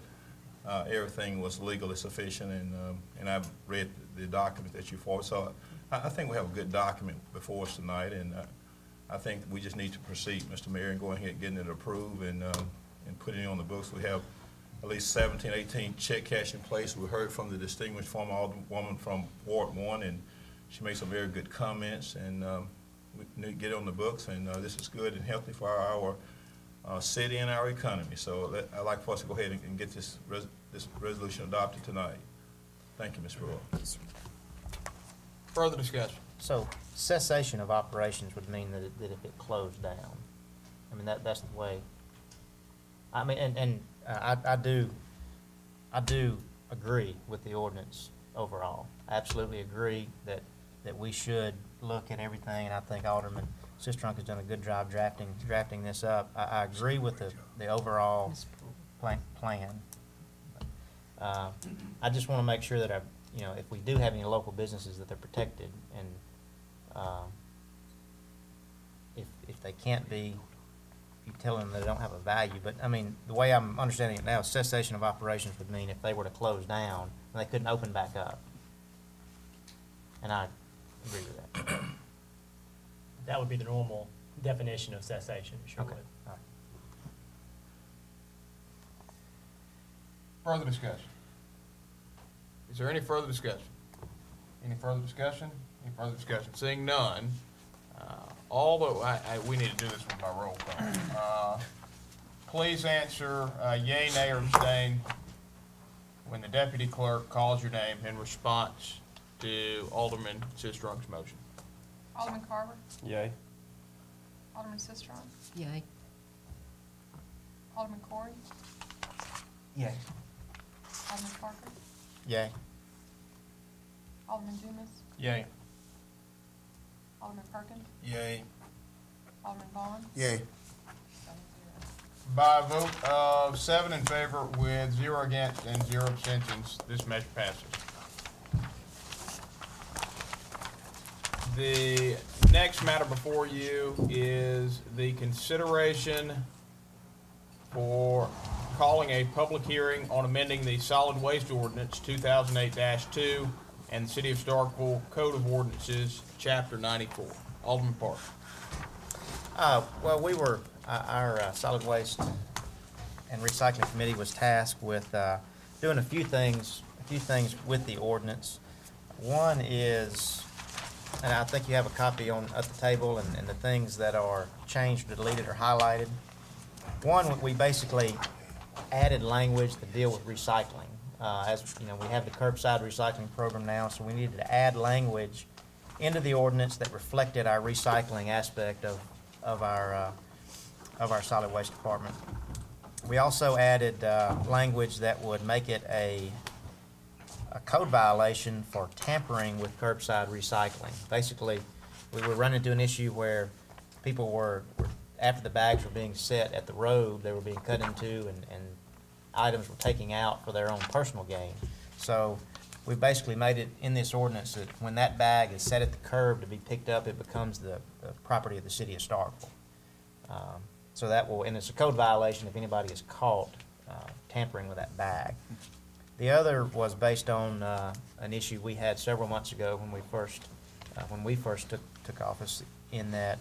uh, everything was legally sufficient, and, um, and I've read the document that you forwarded. So I, think we have a good document before us tonight, and uh, I think we just need to proceed, Mr. Mayor, and go ahead and getting it approved and, um, and putting it on the books. We have at least 17, 18 check cash in place. We heard from the distinguished former alderwoman from Ward One, and she made some very good comments, and um, we need to get it on the books, and uh, this is good and healthy for our uh, city and our economy. So let- I'd like for us to go ahead and- and get this, res- this resolution adopted tonight. Thank you, Ms. Brewer. Further discussion? So cessation of operations would mean that, it- that if it closed down, I mean, that, that's the way. I mean, and, and uh, I, I do, I do agree with the ordinance overall. I Absolutely agree that, that we should look at everything, and I think Alderman Sistrunk has done a good job drafting, drafting this up. I, I agree with the, the overall plan, plan. Uh, I just want to make sure that I, you know, if we do have any local businesses, that they're protected, and, um, if, if they can't be, you tell them they don't have a value, but, I mean, the way I'm understanding it now, cessation of operations would mean if they were to close down, and they couldn't open back up. And I agree with that. That would be the normal definition of cessation, sure Okay. would. All right. Further discussion? Is there any further discussion? Any further discussion? Any further discussion? Seeing none, uh, all the, I, I, we need to do this one by roll call. Uh, Please answer uh, yea, nay, or abstain when the deputy clerk calls your name in response to Alderman Sistrunk's motion. Alderman Carver, Yay. Alderman Sistrunk, Yay. Alderman Corey, Yay. Alderman Parker, Yay. Alderman Dumas, Yay. Alderman Perkins, Yay. Alderman Vaughn. Yay. By a vote of seven in favor with zero against and zero abstentions, this measure passes. The next matter before you is the consideration for calling a public hearing on amending the solid waste ordinance two thousand eight two and the City of Starkville Code of Ordinances, Chapter ninety-four. Alderman Parker. Uh, well, we were, uh, our uh, solid waste and recycling committee was tasked with, uh, doing a few things, a few things with the ordinance. One is, and I think you have a copy on, at the table, and, and the things that are changed, deleted, or highlighted. One, we basically added language to deal with recycling. Uh, as, you know, we have the curbside recycling program now, so we needed to add language into the ordinance that reflected our recycling aspect of, of our, uh, of our solid waste department. We also added, uh, language that would make it a, a code violation for tampering with curbside recycling. Basically, we were running into an issue where people were, were- after the bags were being set at the road, they were being cut into and, and items were taking out for their own personal gain. So we basically made it in this ordinance that when that bag is set at the curb to be picked up, it becomes the, the property of the city of Starkville. Um, So that will, and it's a code violation if anybody is caught uh, tampering with that bag. The other was based on uh, an issue we had several months ago when we first, uh, when we first took, took office, in that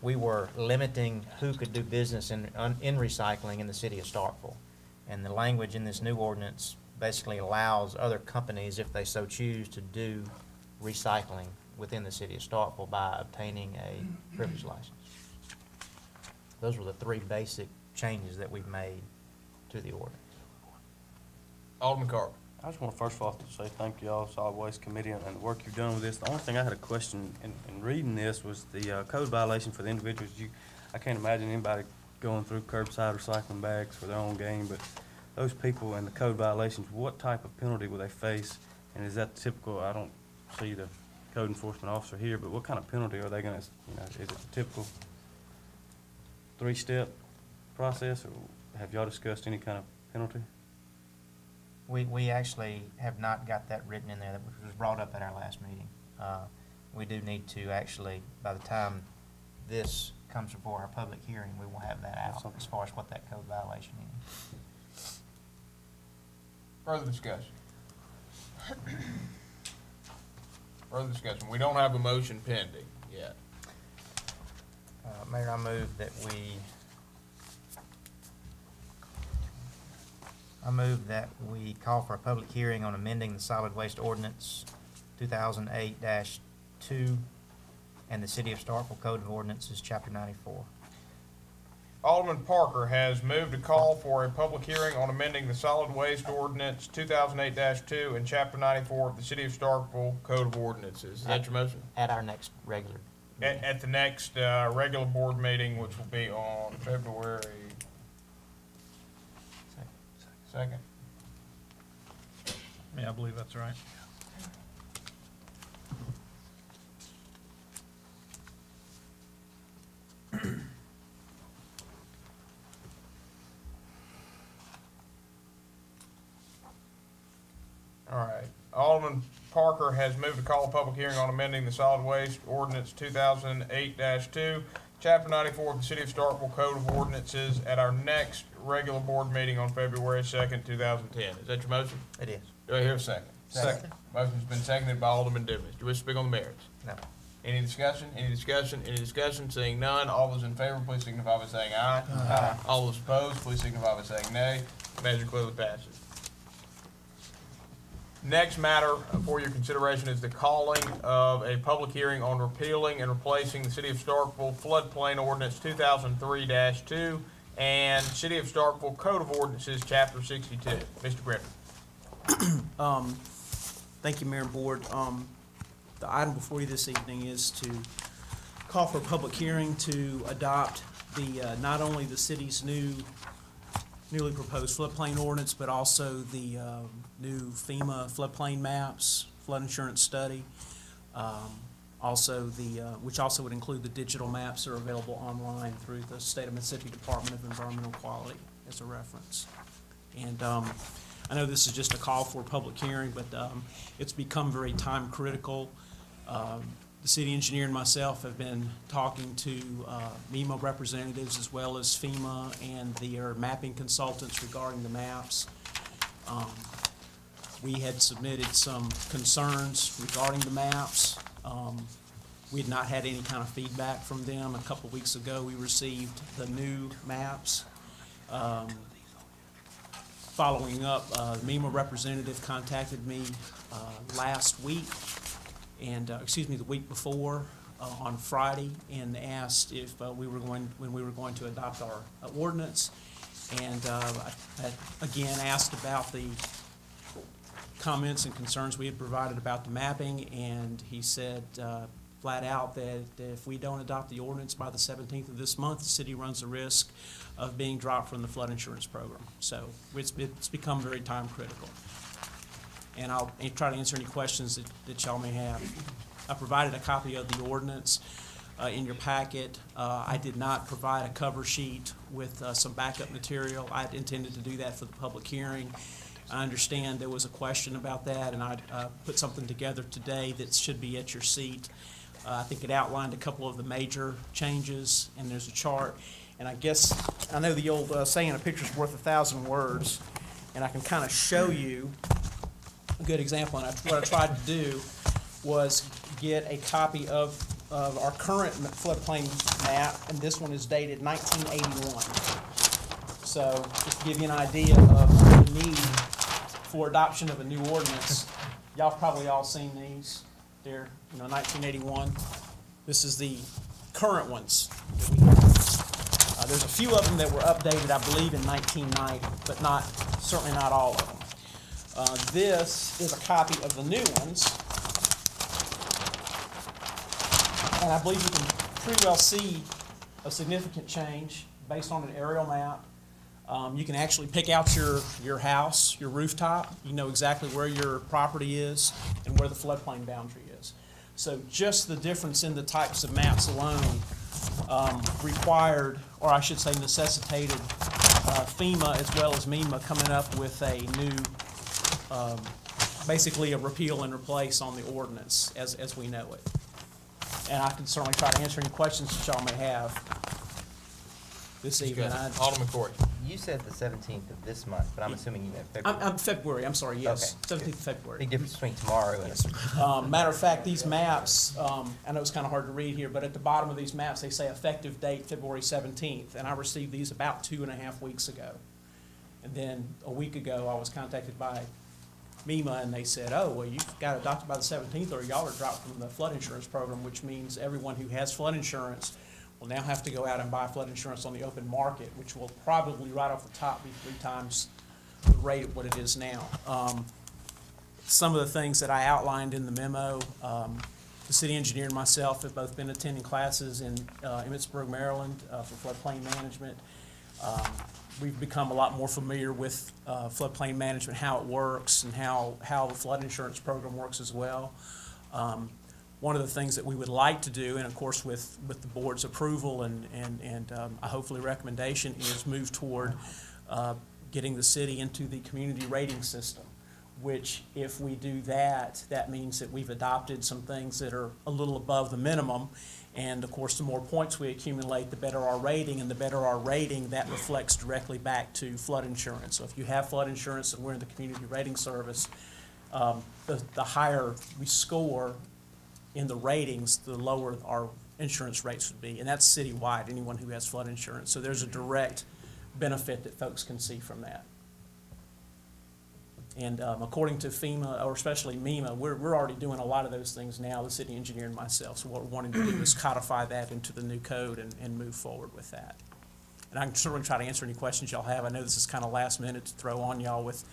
we were limiting who could do business in, in recycling in the city of Starkville. And the language in this new ordinance basically allows other companies, if they so choose, to do recycling within the city of Starkville by obtaining a privilege license. Those were the three basic changes that we've made to the ordinance. Alderman Carter. I just want to first of all say thank you all, Solid Waste Committee, and and the work you've done with this. The only thing I had a question in, in reading this was the uh, code violation for the individuals. You, I can't imagine anybody going through curbside recycling bags for their own gain, but those people and the code violations, what type of penalty will they face? And is that typical, I don't see the code enforcement officer here, but what kind of penalty are they gonna, you know, is it the typical three-step process, or have y'all discussed any kind of penalty? We, we actually have not got that written in there, that was brought up at our last meeting. Uh, We do need to actually, by the time this comes before our public hearing, we will have that out as far as what that code violation is. Further discussion? Further discussion. We don't have a motion pending yet. Uh, Mayor, I move that we, I move that we call for a public hearing on amending the solid waste ordinance two thousand eight two and the City of Starkville Code of Ordinances, Chapter ninety-four. Alderman Parker has moved to call for a public hearing on amending the solid waste ordinance two thousand eight two and chapter ninety-four of the City of Starkville Code of Ordinances. Is that your motion? At our next regular. At, at the next, uh, regular board meeting, which will be on February second. Yeah, I believe that's right. All right. Alderman Parker has moved to call a public hearing on amending the solid waste ordinance two thousand eight two, chapter ninety-four of the City of Starkville Code of Ordinances at our next regular board meeting on February second, two thousand ten. Is that your motion? It is. Do I hear a second? Second. Motion's been seconded by Alderman Dennis. Do you wish to speak on the merits? No. Any discussion? Any discussion? Any discussion? Seeing none, all those in favor, please signify by saying aye. Aye. All those opposed, please signify by saying nay. Measure clearly passes. Next matter for your consideration is the calling of a public hearing on repealing and replacing the City of Starkville floodplain ordinance two thousand three two and City of Starkville Code of Ordinances, chapter sixty-two. Mr. Griffin. Um, Thank you, Mayor and Board. Um, The item before you this evening is to call for a public hearing to adopt the, uh, not only the city's new, newly proposed floodplain ordinance, but also the um, new FEMA floodplain maps, flood insurance study. Um, Also the, uh, which also would include the digital maps that are available online through the State of Mississippi Department of Environmental Quality as a reference. And um, I know this is just a call for public hearing, but um, it's become very time critical. Um, The city engineer and myself have been talking to uh, MEMA representatives as well as FEMA and their mapping consultants regarding the maps. Um, We had submitted some concerns regarding the maps. Um, We had not had any kind of feedback from them. A couple weeks ago, we received the new maps. Um, Following up, uh, the MEMA representative contacted me uh, last week, and, uh, excuse me, the week before, uh, on Friday, and asked if uh, we were going, when we were going to adopt our uh, ordinance. And uh, I, I again asked about the comments and concerns we had provided about the mapping, and he said uh, flat out that if we don't adopt the ordinance by the seventeenth of this month, the city runs the risk of being dropped from the flood insurance program. So it's, it's become very time critical. And I'll try to answer any questions that, that y'all may have. I provided a copy of the ordinance uh, in your packet. Uh, I did not provide a cover sheet with uh, some backup material. I intended to do that for the public hearing. I understand there was a question about that, and I uh, put something together today that should be at your seat. Uh, I think it outlined a couple of the major changes, and there's a chart. And I guess, I know the old uh, saying, a picture's worth a thousand words, and I can kind of show you a good example. And I, what I tried to do was get a copy of, of our current floodplain map, and this one is dated nineteen eighty-one. So, just to give you an idea of the need for adoption of a new ordinance, y'all probably all seen these. They're, you know, nineteen eighty-one. This is the current ones. Uh, there's a few of them that were updated, I believe, in nineteen ninety, but not, certainly not all of them. Uh, this is a copy of the new ones. And I believe you can pretty well see a significant change based on an aerial map. Um, you can actually pick out your, your house, your rooftop. You know exactly where your property is and where the floodplain boundary is. So just the difference in the types of maps alone um, required, or I should say necessitated, uh, FEMA as well as MEMA coming up with a new, um, basically a repeal and replace on the ordinance as, as we know it. And I can certainly try to answer any questions that y'all may have this evening. I- Alderman Corey. You said the seventeenth of this month, but I'm assuming you meant I'm, February. I'm February, I'm sorry, yes, Okay. seventeenth of February. Big difference between tomorrow and. Um, matter of fact, these maps, um, I know it's kind of hard to read here, but at the bottom of these maps, they say effective date February seventeenth, and I received these about two and a half weeks ago. And then a week ago, I was contacted by MEMA, and they said, oh, well, you've got adopted by the seventeenth, or y'all are dropped from the flood insurance program, which means everyone who has flood insurance will now have to go out and buy flood insurance on the open market, which will probably right off the top be three times the rate of what it is now. Um, some of the things that I outlined in the memo, um, the city engineer and myself have both been attending classes in uh, Emmitsburg, Maryland, uh, for floodplain management. Um, We've become a lot more familiar with uh, floodplain management, how it works, and how, how the flood insurance program works as well. Um, One of the things that we would like to do, and of course with, with the board's approval and, and, and um, hopefully recommendation, is move toward uh, getting the city into the community rating system which if we do that, that means that we've adopted some things that are a little above the minimum. And of course, the more points we accumulate, the better our rating, and the better our rating, that reflects directly back to flood insurance. So if you have flood insurance and we're in the community rating service, um, the, the higher we score in the ratings, the lower our insurance rates would be. And that's citywide, anyone who has flood insurance. So there's a direct benefit that folks can see from that. And um, according to FEMA, or especially MEMA, we're, we're already doing a lot of those things now, the city engineer and myself. So what we're wanting to do is codify that into the new code and, and move forward with that. And I can certainly try to answer any questions y'all have. I know this is kind of last minute to throw on y'all with,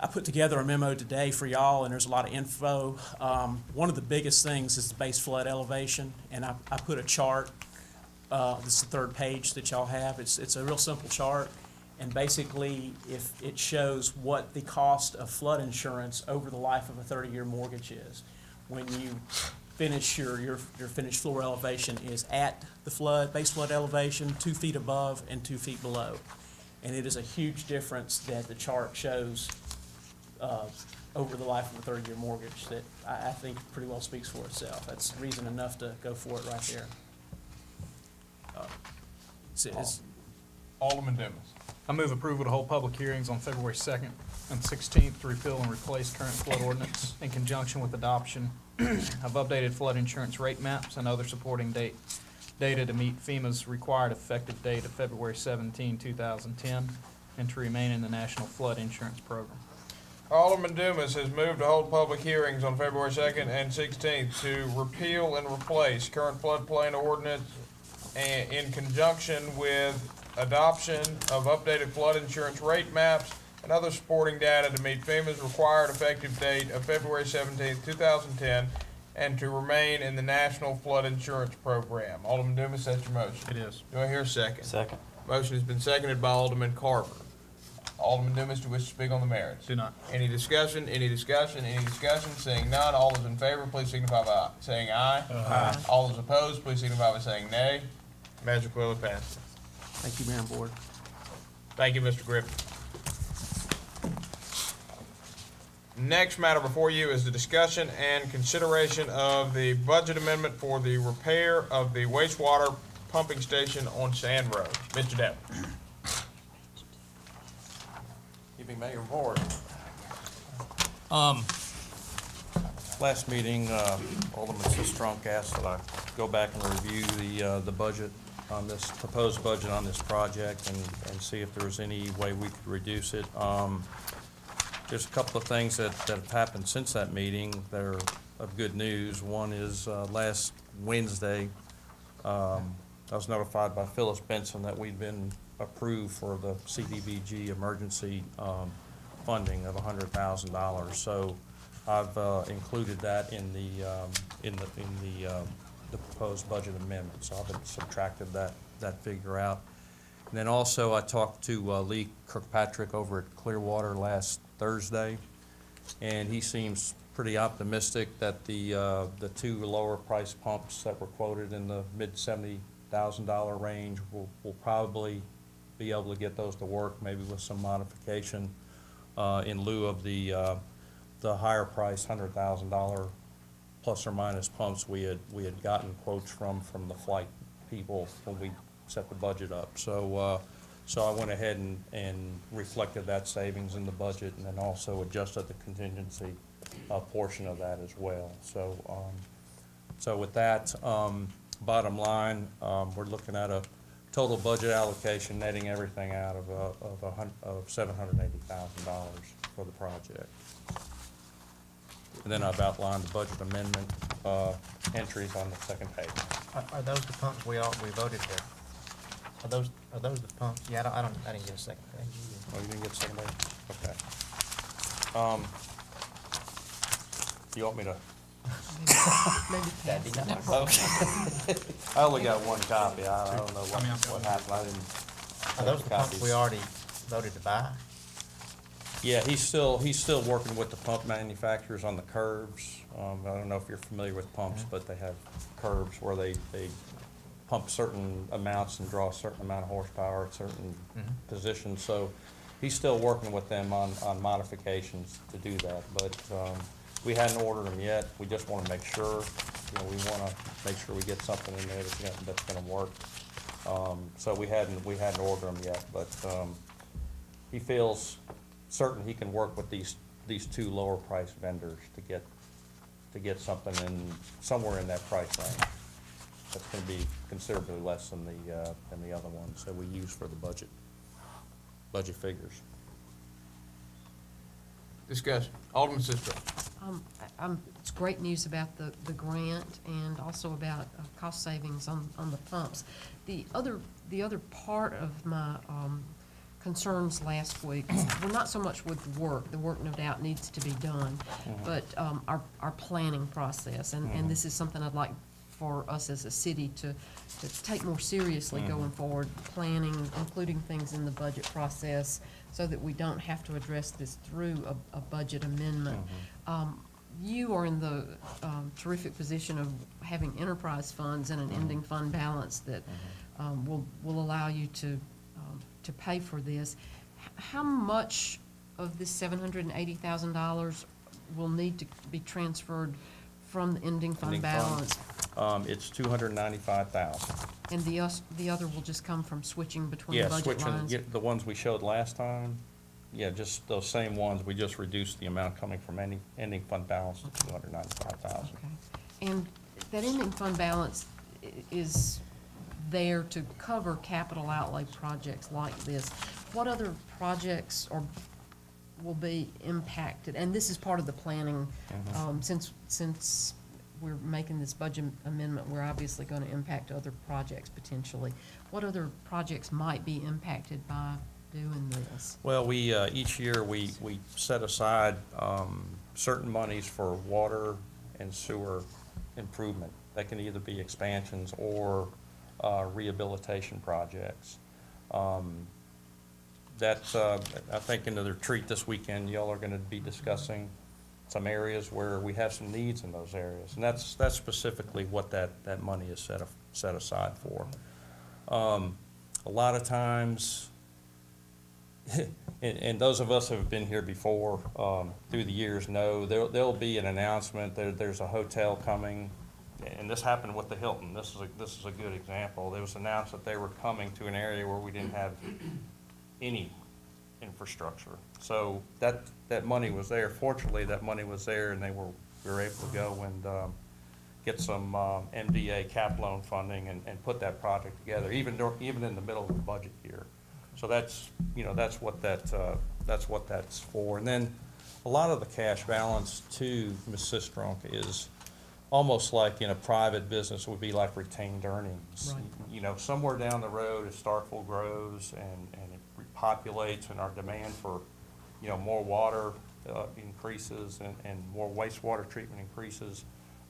I put together a memo today for y'all, and there's a lot of info. Um, one of the biggest things is the base flood elevation, and I, I put a chart. Uh, this is the third page that y'all have. It's, it's a real simple chart. And basically, if it shows what the cost of flood insurance over the life of a thirty-year mortgage is. When you finish your, your, your finished floor elevation is at the flood, base flood elevation, two feet above and two feet below. And it is a huge difference that the chart shows, uh, over the life of a thirty-year mortgage that I, I think pretty well speaks for itself. That's reason enough to go for it right there. Uh, it's- Alderman Dumas. I move approval to hold public hearings on February second and sixteenth to repeal and replace current flood ordinance in conjunction with adoption of updated flood insurance rate maps and other supporting date, data to meet FEMA's required effective date of February 17, 2010, and to remain in the National Flood Insurance Program. Alderman Dumas has moved to hold public hearings on February second and sixteenth to repeal and replace current floodplain ordinance eh, in conjunction with adoption of updated flood insurance rate maps and other supporting data to meet FEMA's required effective date of February 17, two thousand ten, and to remain in the National Flood Insurance Program. Alderman Dumas, that's your motion. It is. Do I hear a second? Second. Motion has been seconded by Alderman Carver. Alderman Dumas, do you wish to speak on the merits? Do not. Any discussion, any discussion, any discussion? Seeing none, all those in favor, please signify by saying aye. Aye. All those opposed, please signify by saying nay. Measure clearly passes. Thank you, Mayor and Board. Thank you, Mr. Griffin. Next matter before you is the discussion and consideration of the budget amendment for the repair of the wastewater pumping station on Sand Road. Mr. Depp. Evening, Mayor and Board. Um, last meeting, uh, Alderman Sistrunk asked that I go back and review the, uh, the budget on this, proposed budget on this project and, and see if there's any way we could reduce it. Um, there's a couple of things that, that have happened since that meeting that are of good news. One is, uh, last Wednesday, um, I was notified by Phyllis Benson that we'd been approved for the CDBG emergency, um, funding of hundred thousand dollars. So I've, uh, included that in the, um, in the, in the, um, the proposed budget amendment. So I've subtracted that, that figure out. And then also, I talked to uh, Lee Kirkpatrick over at Clearwater last Thursday, and he seems pretty optimistic that the, uh, the two lower price pumps that were quoted in the mid seventy thousand dollar range will, will probably be able to get those to work, maybe with some modification, uh, in lieu of the, uh, the higher price, hundred thousand dollar plus or minus pumps we had, we had gotten quotes from, from the Flygt people when we set the budget up. So, uh, so I went ahead and, and reflected that savings in the budget and then also adjusted the contingency, uh, portion of that as well. So, um, so with that, um, bottom line, um, we're looking at a total budget allocation netting everything out of, a of a of seven hundred and eighty thousand dollars for the project. And then I've outlined the budget amendment, uh, entries on the second page. Are, are those the pumps we all, we voted there? Are those, are those the pumps? Yeah, I don't, I don't, I didn't get a second page. Oh, you didn't get a second page? Okay. Um, you want me to? Maybe That'd be pass. Okay. I only got one copy. I, I don't know what, I mean, I've got what happened. I didn't. Are those the pumps copies. we already voted to buy? Yeah, he's still, he's still working with the pump manufacturers on the curves. Um, I don't know if you're familiar with pumps, but they have curves where they, they pump certain amounts and draw a certain amount of horsepower at certain Mhm. positions. So he's still working with them on, on modifications to do that. But, um, we hadn't ordered them yet. We just wanna make sure, you know, we wanna make sure we get something in there that's gonna, that's gonna work. Um, so we hadn't, we hadn't ordered them yet, but, um, he feels certain he can work with these, these two lower price vendors to get, to get something in, somewhere in that price range. That's gonna be considerably less than the, uh, than the other ones that we use for the budget, budget figures. Discussion. Alderman Sistrunk. Um, I- I'm, it's great news about the, the grant and also about uh, cost savings on, on the pumps. The other, the other part of my, um, concerns last week were not so much with the work, the work no doubt needs to be done, Mhm. but, um, our, our planning process, and, and this is something I'd like for us as a city to, to take more seriously Mhm. going forward, planning, including things in the budget process, so that we don't have to address this through a, a budget amendment. Um, you are in the, um, terrific position of having enterprise funds and an ending fund balance that, um, will, will allow you to, um, to pay for this. How much of this seven hundred and eighty thousand dollars will need to be transferred from the ending fund Ending fund. balance? Um, it's two hundred ninety-five thousand. And the us, the other will just come from switching between Yeah, budget switching, lines? yeah, the ones we showed last time, yeah, just those same ones, we just reduced the amount coming from ending, ending fund balance to two hundred ninety-five thousand. Okay. And that ending fund balance i- is there to cover capital outlay projects like this. What other projects are, will be impacted? And this is part of the planning, Mhm. um, since, since we're making this budget amendment, we're obviously gonna impact other projects potentially. What other projects might be impacted by doing this? Well, we, uh, each year, we, we set aside, um, certain monies for water and sewer improvement. That can either be expansions or, uh, rehabilitation projects. Um, That's, uh, I think in the retreat this weekend, y'all are gonna be discussing some areas where we have some needs in those areas. And that's, that's specifically what that, that money is set, af- set aside for. Um, a lot of times, and, and those of us who have been here before, um, through the years know, there'll, there'll be an announcement, there, there's a hotel coming. And this happened with the Hilton. This is a, this is a good example. It was announced that they were coming to an area where we didn't have any infrastructure. So that, that money was there. Fortunately, that money was there and they were, we were able to go and, um, get some, um, MDA cap loan funding and, and put that project together, even, even in the middle of the budget year. So that's, you know, that's what that, uh, that's what that's for. And then a lot of the cash balance to Ms. Sistrunk, is almost like in a private business would be like retained earnings. Right. You know, somewhere down the road, as Starkville grows and, and it repopulates and our demand for, you know, more water, uh, increases and, and more wastewater treatment increases,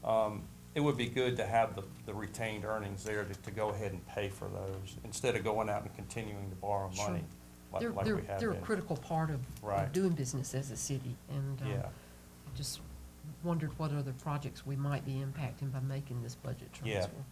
um, it would be good to have the, the retained earnings there to, to go ahead and pay for those, instead of going out and continuing to borrow Sure. money like, They're, like they're, we have they're a been. critical part of, of Right. doing business as a city, and, um, Yeah. Just wondered what other projects we might be impacting by making this budget Yeah. transfer.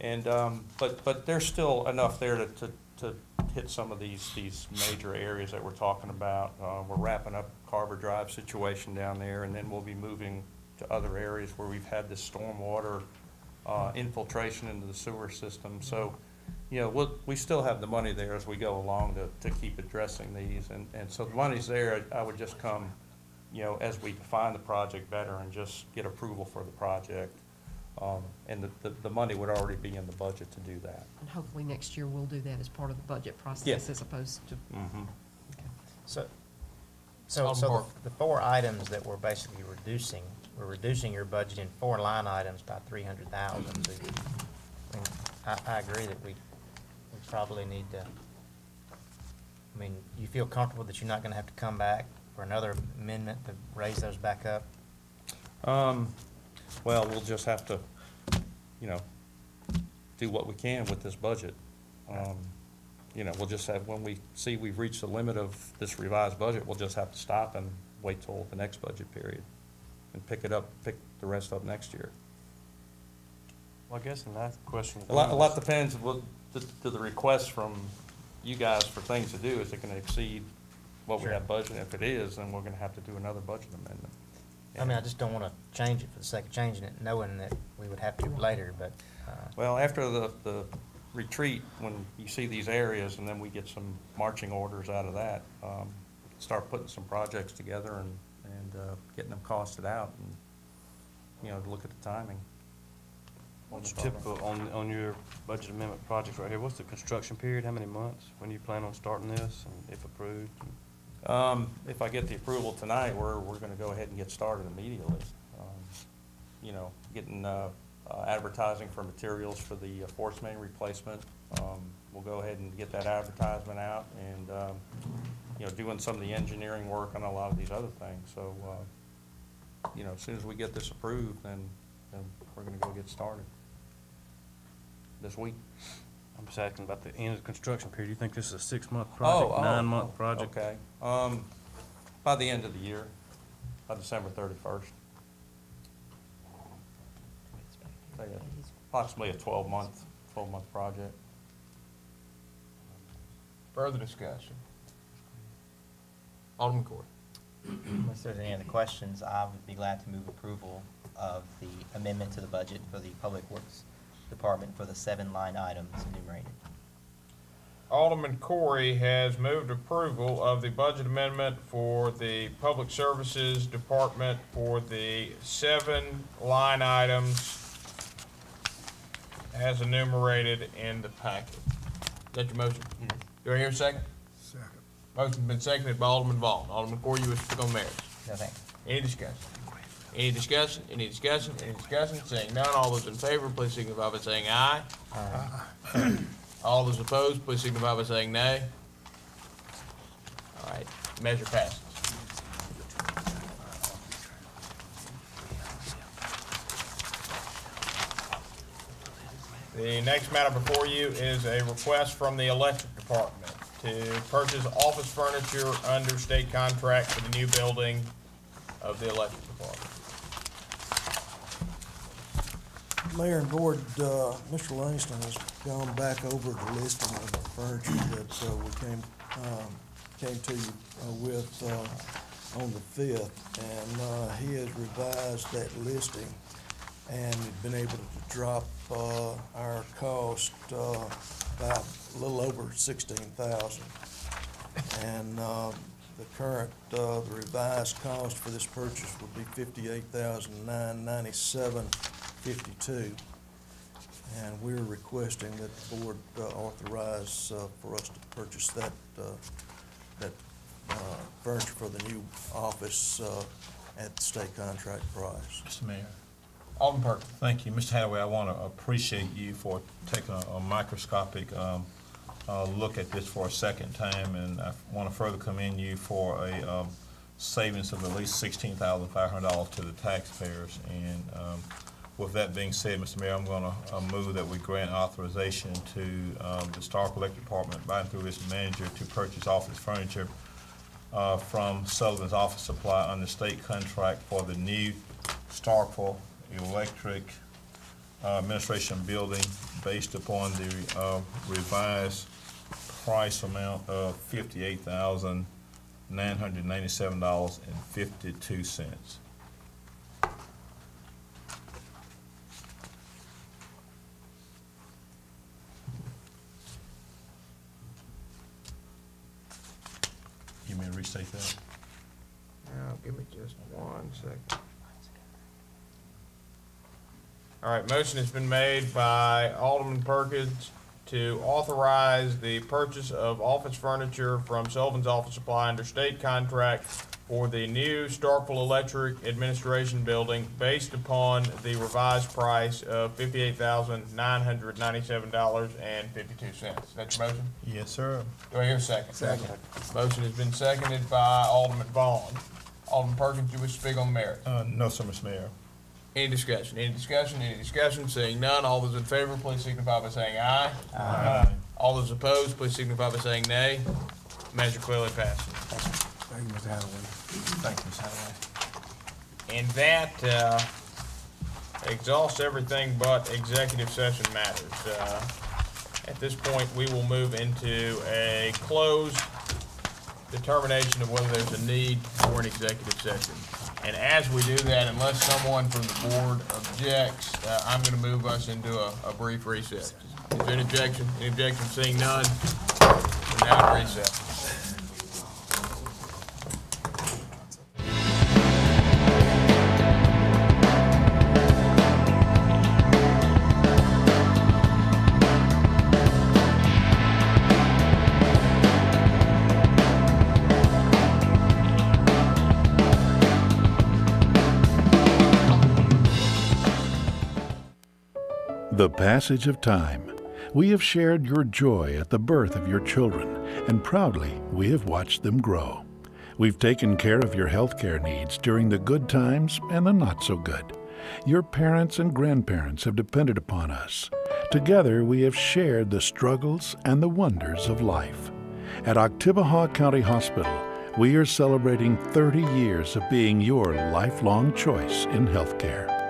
And, um, but, but there's still enough there to, to, to hit some of these, these major areas that we're talking about. Uh, we're wrapping up Carver Drive situation down there, and then we'll be moving to other areas where we've had this stormwater, uh, infiltration into the sewer system. So, you know, we'll, we still have the money there as we go along to, to keep addressing these. And, and so the money's there. I would just come, you know, as we define the project better and just get approval for the project. Um, and the, the, the money would already be in the budget to do that. And hopefully next year we'll do that as part of the budget process as opposed to. Mhm. So, so, so the- the four items that we're basically reducing, we're reducing your budget in four line items by three hundred thousand. I, I agree that we, we probably need to, I mean, you feel comfortable that you're not gonna have to come back for another amendment to raise those back up? Um, well, we'll just have to, you know, do what we can with this budget. Um, you know, we'll just have, when we see we've reached the limit of this revised budget, we'll just have to stop and wait till the next budget period and pick it up, pick the rest up next year. Well, I guess in that question. A lot, a lot depends what, to, to the request from you guys for things to do, is it gonna exceed what we Sure. have budgeted? If it is, then we're gonna have to do another budget amendment. I mean, I just don't wanna change it for the sake of changing it, knowing that we would have to later, but, uh, Well, after the, the retreat, when you see these areas, and then we get some marching orders out of that, um, start putting some projects together and, and, uh, getting them costed out, and, you know, look at the timing. What's typical on, on your budget amendment projects right here? What's the construction period? How many months? When do you plan on starting this and if approved? Um, if I get the approval tonight, we're, we're gonna go ahead and get started immediately. Um, You know, getting, uh, uh, advertising for materials for the uh, force main replacement. Um, we'll go ahead and get that advertisement out and, um, you know, doing some of the engineering work on a lot of these other things. So, uh, you know, as soon as we get this approved, then, then we're gonna go get started this week. I'm just asking about the end of the construction period. Do you think this is a six-month Oh, project, oh, nine-month oh, project? Okay, um, by the end of the year, by December thirty-first. Approximately a twelve-month, twelve-month project. Further discussion? Alderman Corey. Unless there's any other questions, I would be glad to move approval of the amendment to the budget for the Public Works Department for the seven line items enumerated. Alderman Corey has moved approval of the budget amendment for the Public Services Department for the seven line items as enumerated in the packet. Is that your motion? Do I hear a second? Second. Motion's been seconded by Alderman Vaughn. Alderman Corey, you wish to speak on merits? No thanks. Any discussion? Any discussion? Any discussion? Any discussion? Seeing none, all those in favor, please signify by saying aye. All those opposed, please signify by saying nay. All right, measure passes. The next matter before you is a request from the electric department to purchase office furniture under state contract for the new building of the electric department. Mayor and Board, uh, Mr. Langston has gone back over the listing of the furniture that, uh, we came, um, came to you uh, with, uh, on the fifth, and, uh, he has revised that listing and been able to drop, uh, our cost, uh, by a little over sixteen thousand. And, uh, the current, uh, the revised cost for this purchase would be fifty-eight thousand nine ninety-seven fifty-two. And we're requesting that the board uh, authorize uh, for us to purchase that, uh, that uh, furniture for the new office uh, at the state contract price. Mr. Mayor. Alderman Perkins. Thank you. Mr. Hathaway, I want to appreciate you for taking a a microscopic um, uh, look at this for a second time, and I want to further commend you for a um, savings of at least sixteen thousand five hundred dollars to the taxpayers. And um, with that being said, Mr. Mayor, I'm going to move that we grant authorization to um, the Stark Electric Department, by and through its manager, to purchase office furniture uh, from Sullivan's Office Supply under state contract for the new Starkville Electric uh, Administration Building based upon the uh, revised price amount of fifty-eight thousand nine hundred ninety-seven dollars and fifty-two cents. You may restate that? Now, give me just one second. All right, motion has been made by Alderman Perkins to authorize the purchase of office furniture from Sullivan's Office Supply under state contract for the new Starkville Electric Administration Building based upon the revised price of fifty-eight thousand nine hundred ninety-seven dollars and fifty-two cents. That's your motion? Yes, sir. Do I hear a second? Second. Motion has been seconded by Alderman Vaughn. Alderman Perkins, do you wish to speak on the merits? Uh, no, sir, Mr. Mayor. Any discussion? Any discussion? Any discussion? Seeing none, all those in favor, please signify by saying aye. Aye. All those opposed, please signify by saying nay. Measure clearly passes. Thank you, Mr. Hathaway. Thank you, Ms. Hathaway. And that, uh, exhausts everything but executive session matters. Uh, At this point, we will move into a closed determination of whether there's a need for an executive session. And as we do that, unless someone from the board objects, uh, I'm gonna move us into a, a brief recess. Is there any objection? Any objection? Seeing none, we're now in recess. The passage of time. We have shared your joy at the birth of your children, and proudly we have watched them grow. We've taken care of your healthcare needs during the good times and the not so good. Your parents and grandparents have depended upon us. Together we have shared the struggles and the wonders of life. At Oktibbeha County Hospital, we are celebrating 30 years of being your lifelong choice in healthcare.